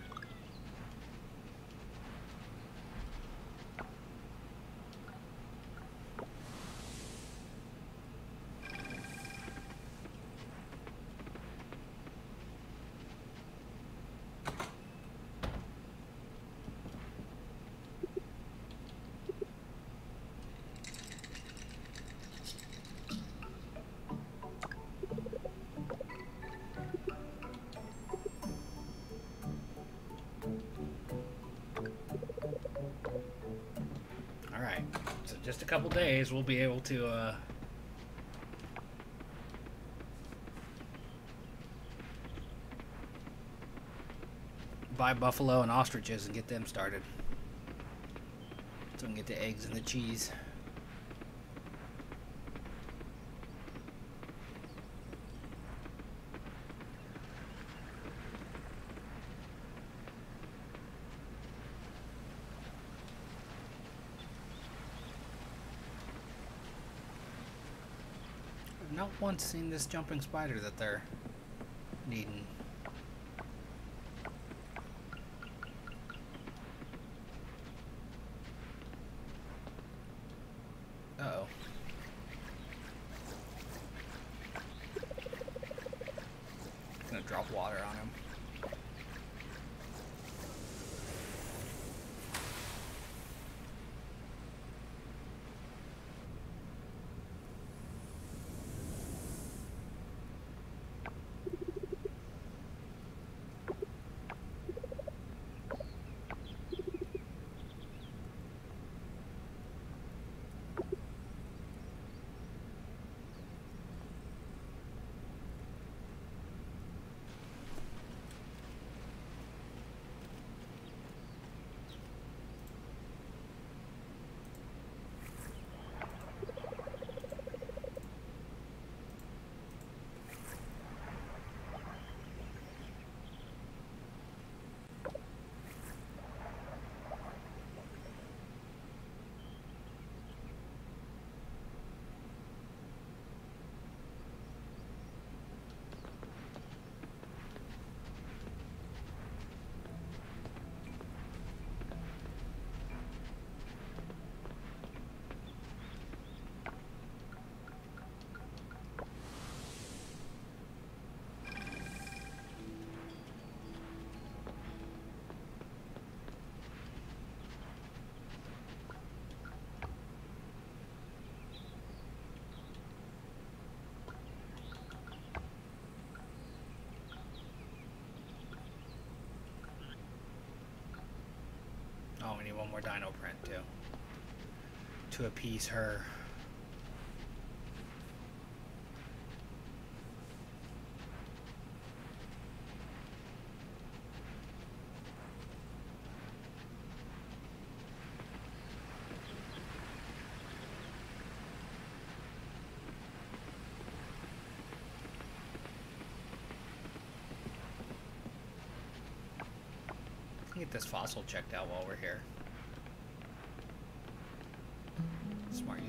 Just a couple days we'll be able to, uh... Buy buffalo and ostriches and get them started. So we can get the eggs and the cheese. I've not once seen this jumping spider that they're needing. we need one more dino print, too. To appease her. get this fossil checked out while we're here.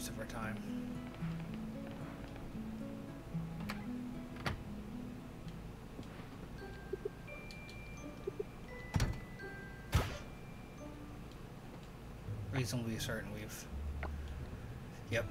Use of our time. Reasonably certain we've... Yep.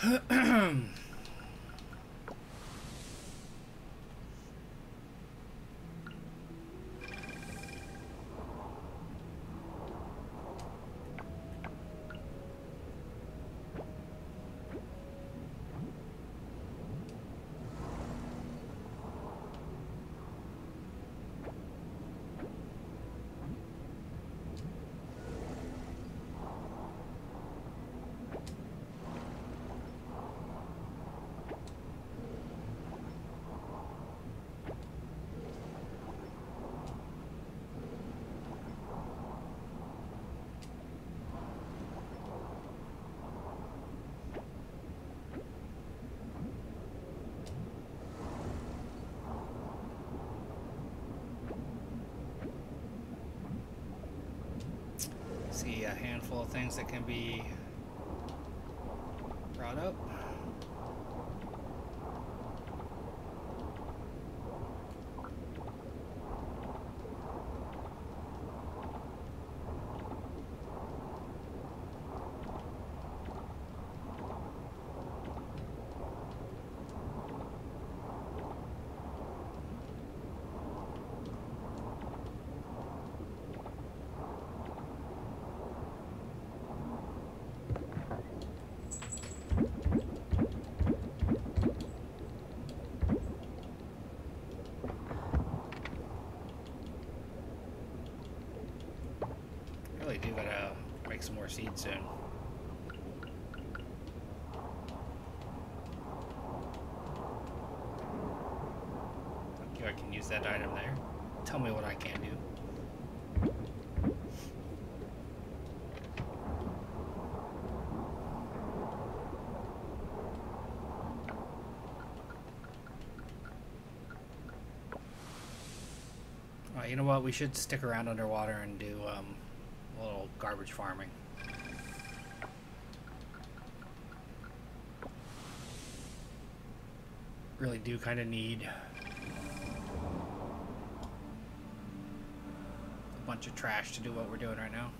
咳 [LAUGHS] 咳 handful of things that can be brought up. Seed soon. You, I can use that item there. Tell me what I can do. you know what? We should stick around underwater and do um, garbage farming. really do kind of need a bunch of trash to do what we're doing right now.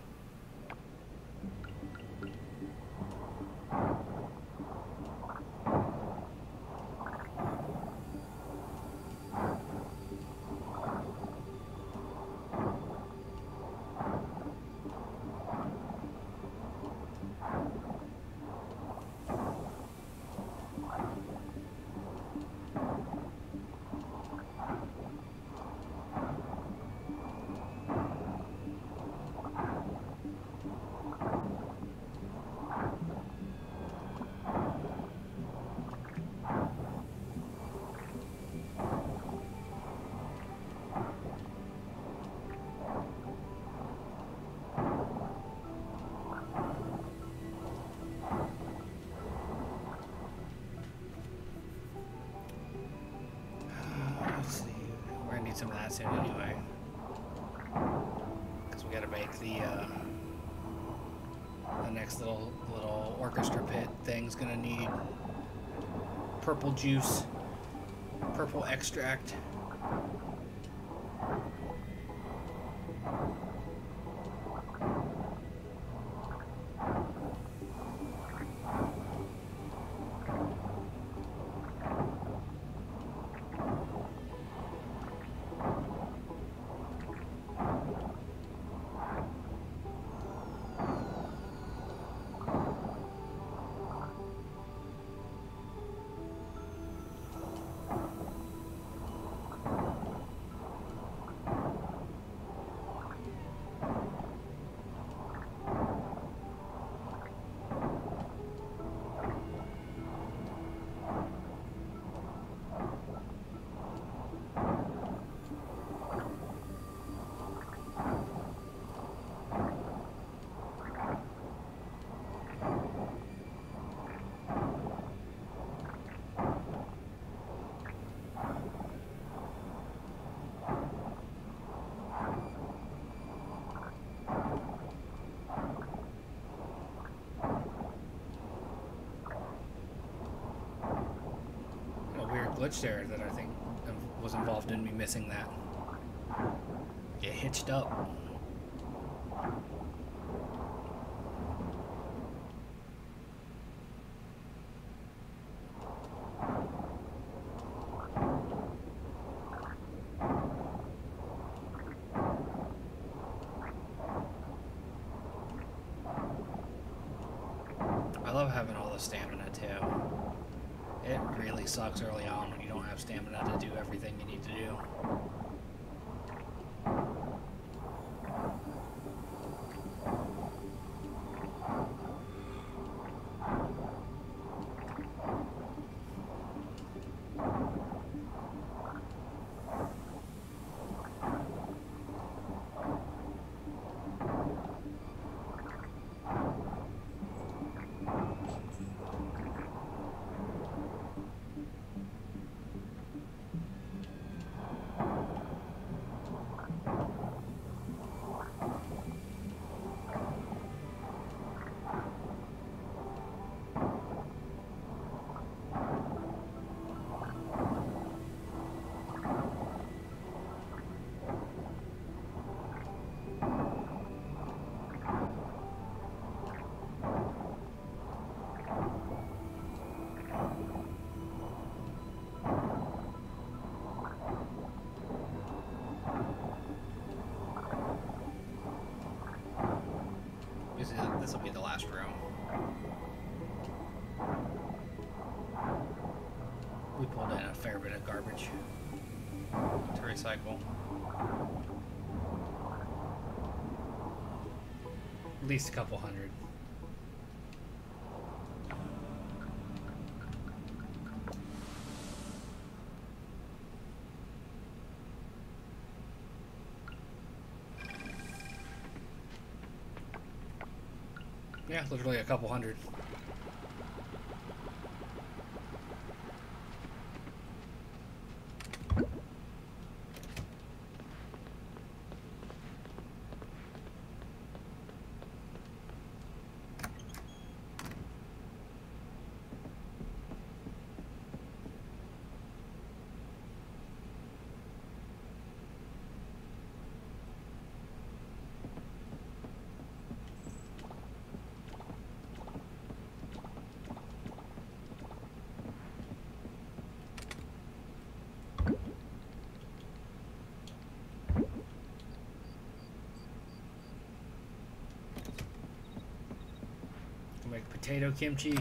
Anyway. Because we got to make the uh, the next little little orchestra pit thing's gonna need purple juice, purple extract. Missing that. It hitched up. I love having all the stamina too. It really sucks early on when you don't have stamina to do everything you need to do. This will be the last room. We pulled in a fair bit of garbage to recycle. At least a couple hundred. Yeah, literally a couple hundred. Make potato kimchi.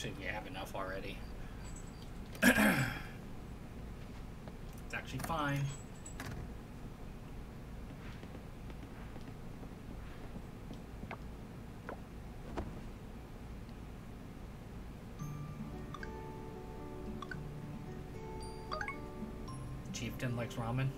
Should already? [CLEARS THROAT] it's actually fine. Chieftain likes ramen,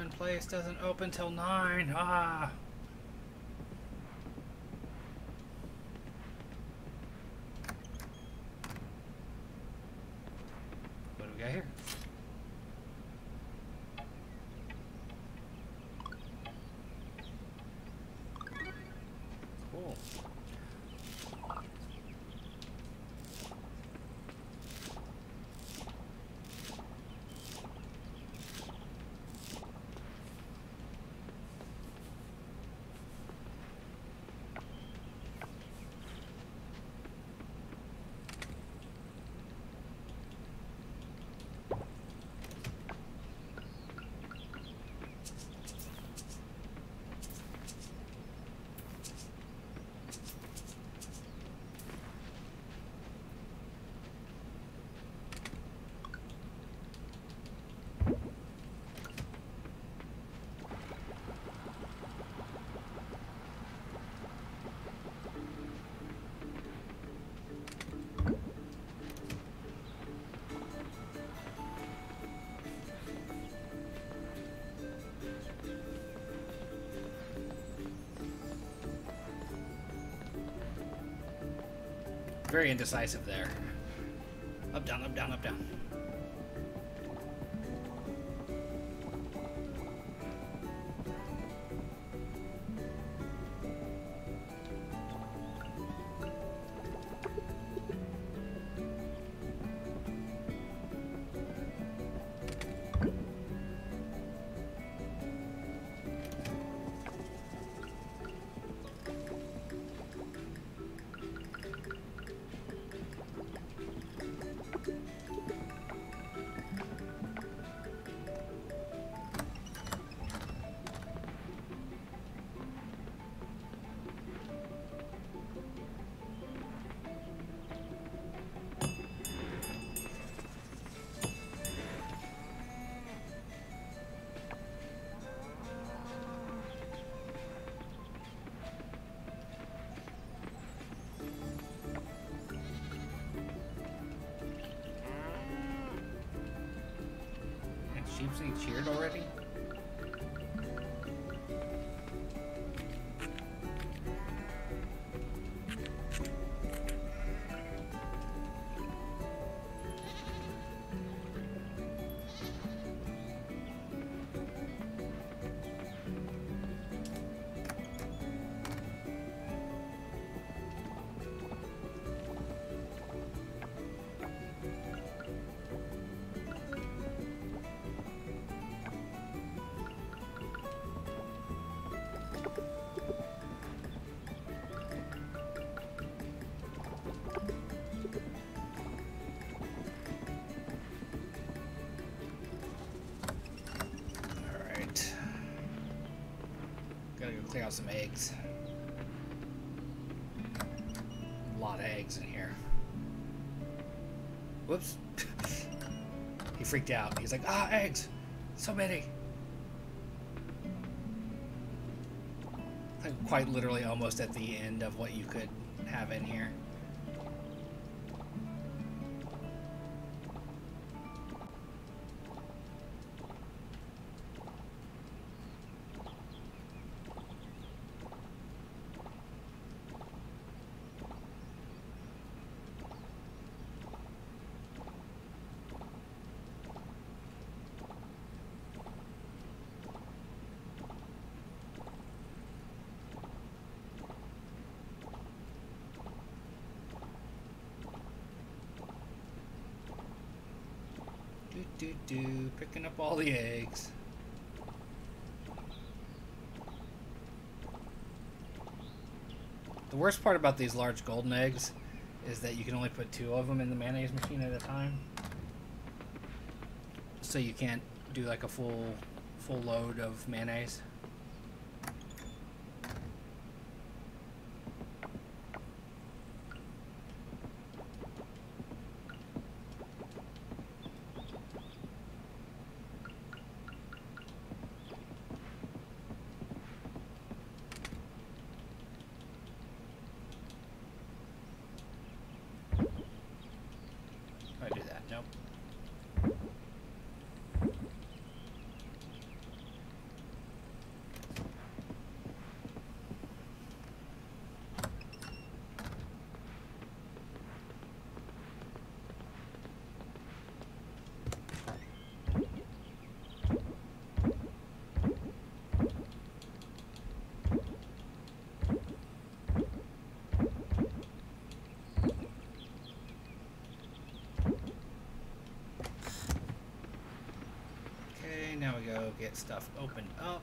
Ramen place doesn't open till 9. Ah. Very indecisive there. Up, down, up, down, up, down. Sheepsy cheered already? Out some eggs. A lot of eggs in here. Whoops. [LAUGHS] he freaked out. He's like, ah, eggs! So many! Like quite literally almost at the end of what you could have in here. Do do picking up all the eggs. The worst part about these large golden eggs is that you can only put two of them in the mayonnaise machine at a time. So you can't do like a full full load of mayonnaise. I do that. Nope. Okay, now we go get stuff opened up.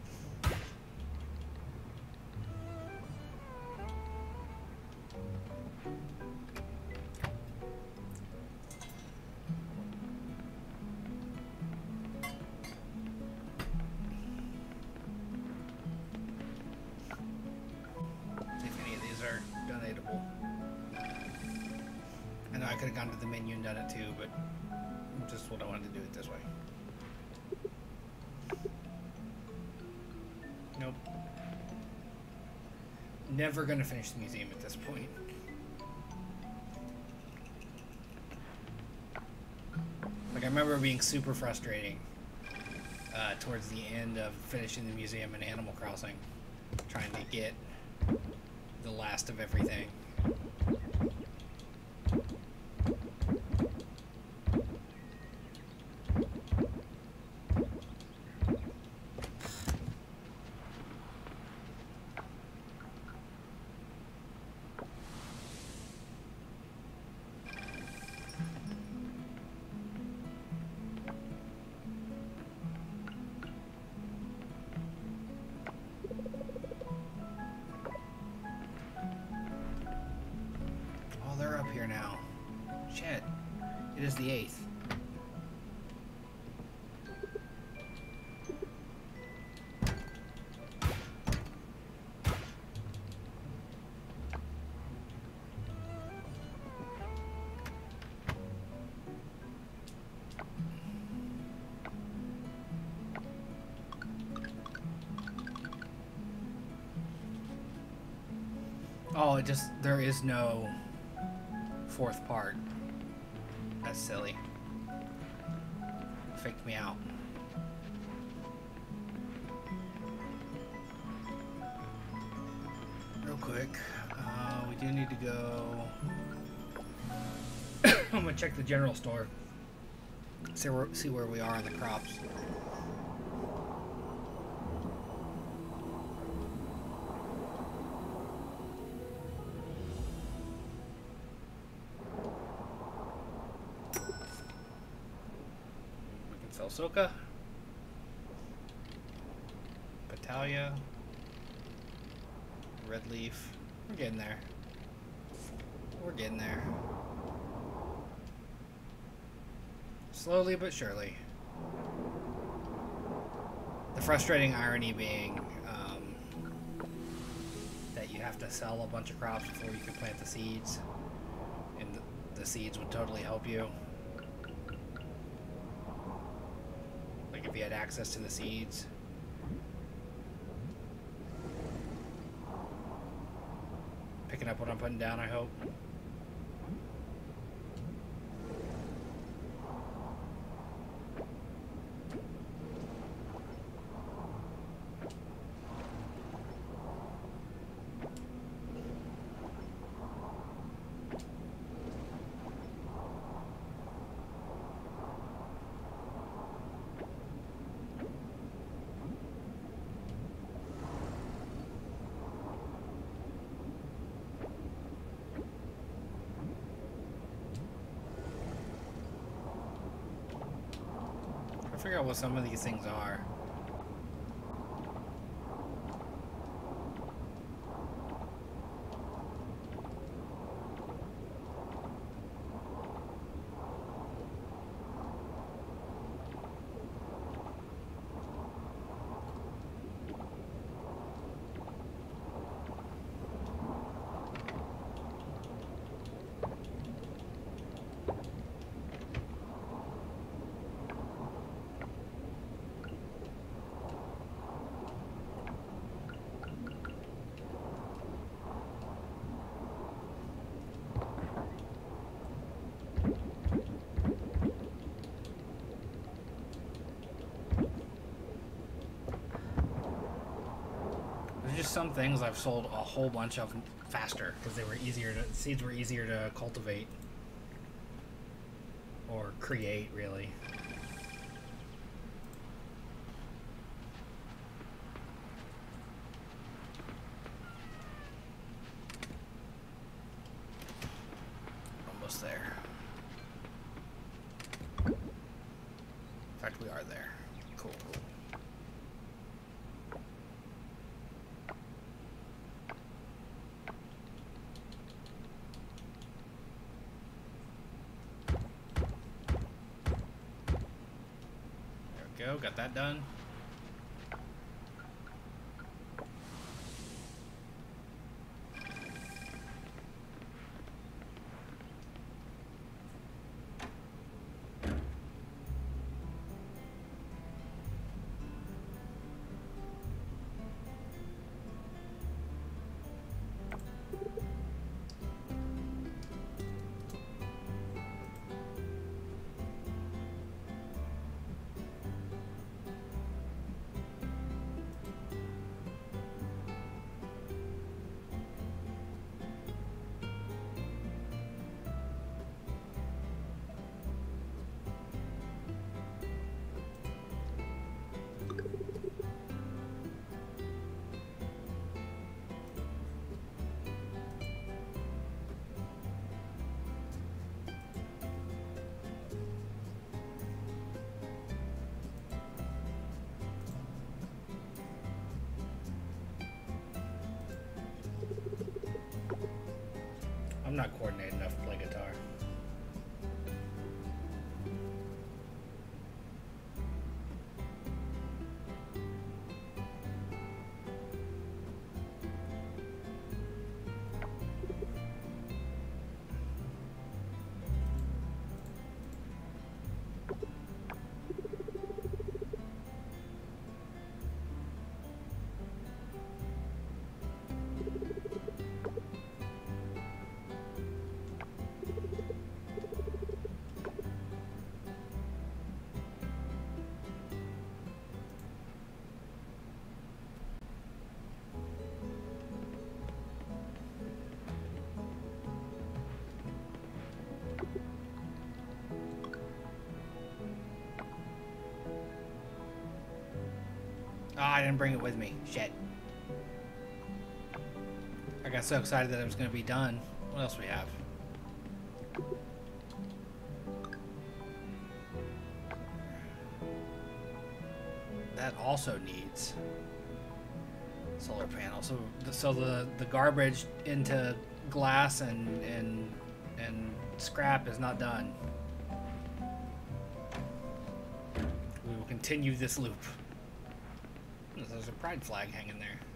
It this way. Nope. Never gonna finish the museum at this point. Like I remember being super frustrating uh, towards the end of finishing the museum in Animal Crossing, trying to get the last of everything. 8th. Oh, it just there is no fourth part. Silly. Faked me out. Real quick, uh, we do need to go. [COUGHS] I'm gonna check the general store. See where see where we are on the crops. Slowly but surely. The frustrating irony being um, that you have to sell a bunch of crops before you can plant the seeds. And the, the seeds would totally help you. Like if you had access to the seeds. Picking up what I'm putting down, I hope. Out what some of these things are. There's just some things I've sold a whole bunch of faster because they were easier to seeds were easier to cultivate or create really. Almost there. In fact, we are there. Cool, cool. Go. Got that done. Not coordinated Oh, I didn't bring it with me. Shit. I got so excited that it was going to be done. What else we have? That also needs solar panels. So, so the the garbage into glass and and and scrap is not done. We will continue this loop. Pride flag hanging there.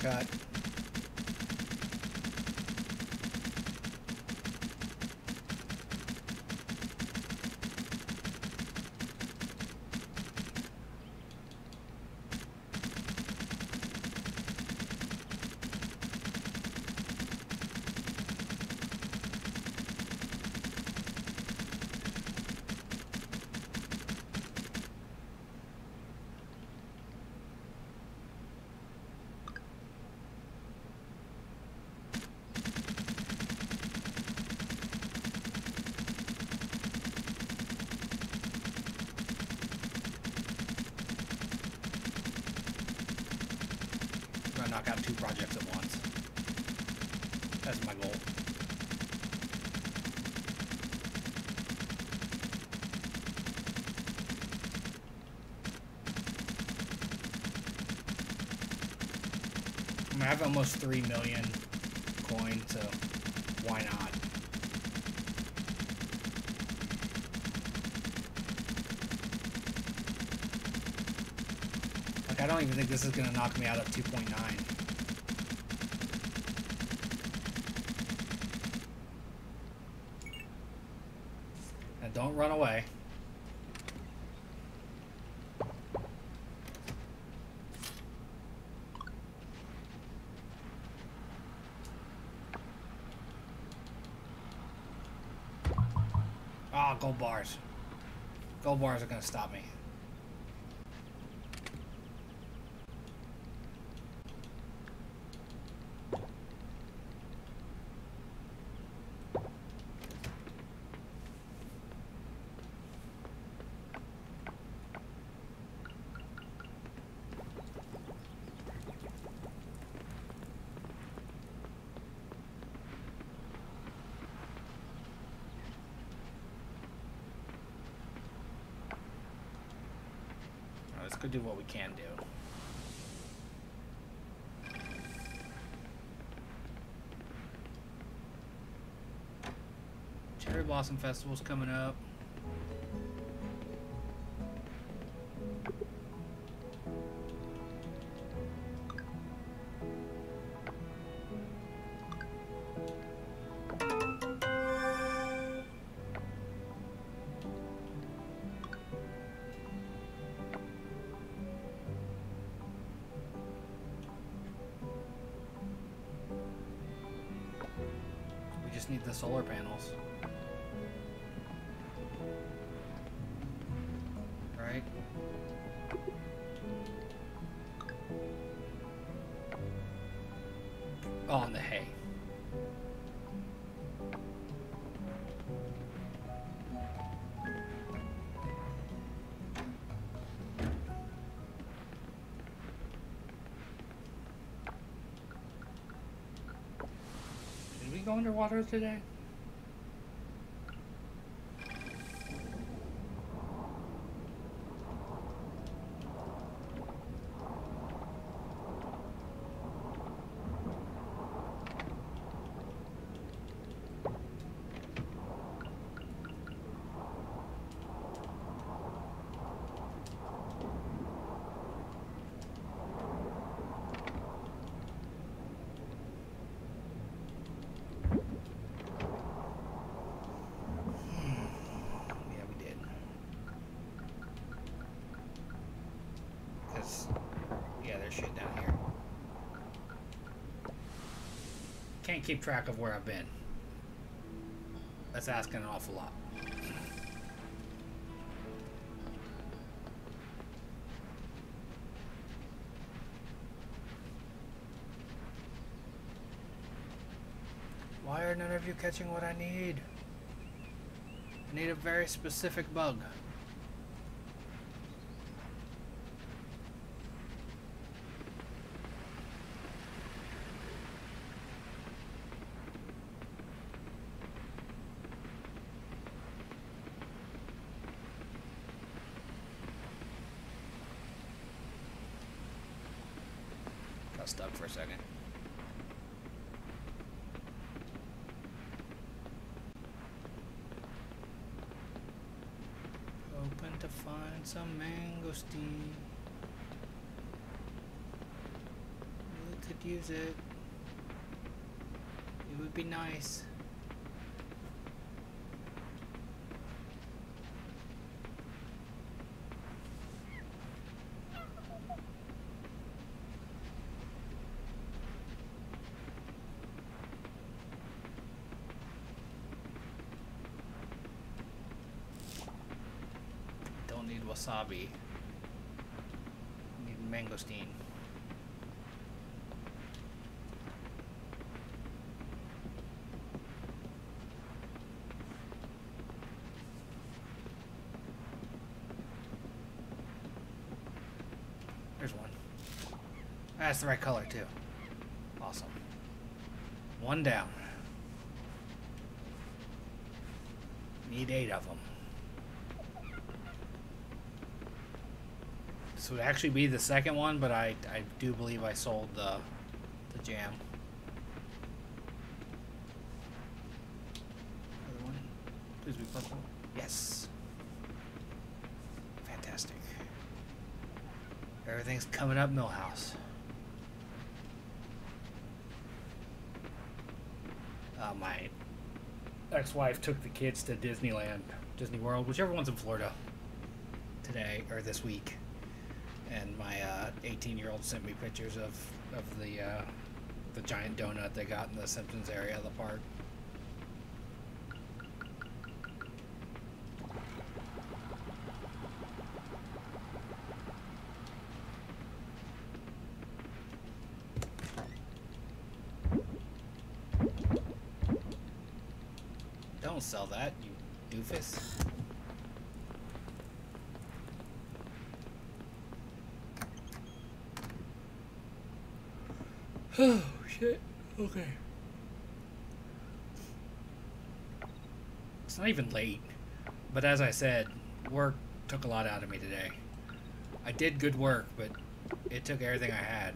Shortcut. I'm gonna knock out two projects at once. That's my goal. I mean, I have almost three million coin, so why not? Like, I don't even think this is gonna knock me out of 2.9. gold bars. Gold bars are gonna stop me. Go do what we can do. Cherry Blossom Festival's coming up. Underwater today? Can't keep track of where I've been. That's asking an awful lot. Why are none of you catching what I need? I need a very specific bug. Stuck for a second. Hoping to find some mangosteen. We could use it. It would be nice. Wasabi. Need mangosteen. There's one. Ah, That's the right color too. Awesome. One down. Need eight of them. This would actually be the second one, but I, I do believe I sold the, the jam. Other one. Please be purple. Yes. Fantastic. Everything's coming up Milhouse. Uh, my ex-wife took the kids to Disneyland, Disney World, whichever one's in Florida today or this week and my uh, 18 year old sent me pictures of of the uh, the giant donut they got in the Simpsons area of the park. Don't sell that, you doofus. Oh, shit. Okay. It's not even late. But as I said, work took a lot out of me today. I did good work, but it took everything I had.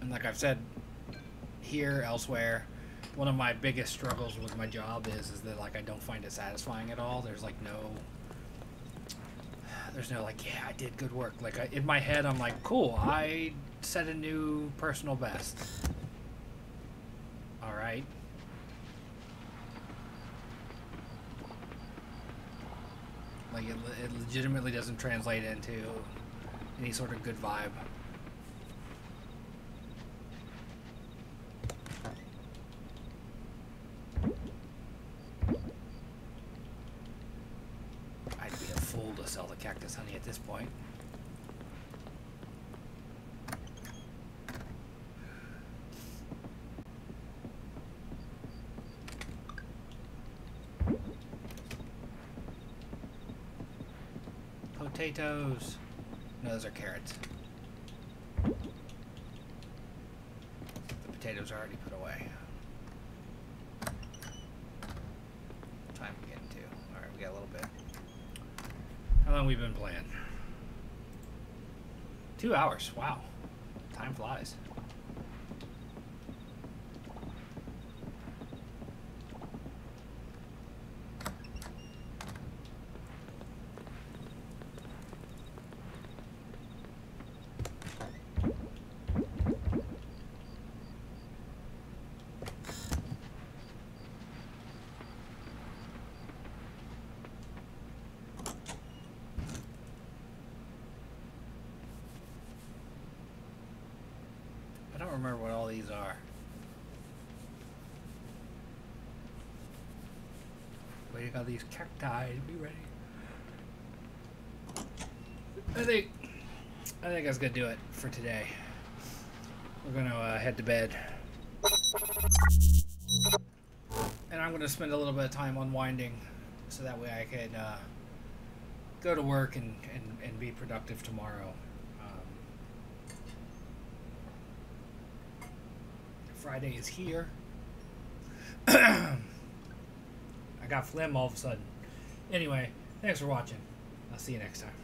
And like I've said here, elsewhere, one of my biggest struggles with my job is is that like I don't find it satisfying at all. There's like no there's no like yeah I did good work. Like I, in my head I'm like cool I set a new personal best. All right. Like it, it legitimately doesn't translate into any sort of good vibe. cactus honey at this point. Potatoes. No, those are carrots. The potatoes are already put away. Time to get into. Alright, we got a little bit. How long we been playing? Two hours. Wow. Time flies. remember what all these are. Waiting on these cacti to be ready. I think I think that's gonna do it for today. We're gonna uh, head to bed. And I'm gonna spend a little bit of time unwinding so that way I can uh, go to work and, and, and be productive tomorrow. Friday is here. I got phlegm all of a sudden. Anyway, thanks for watching. I'll see you next time.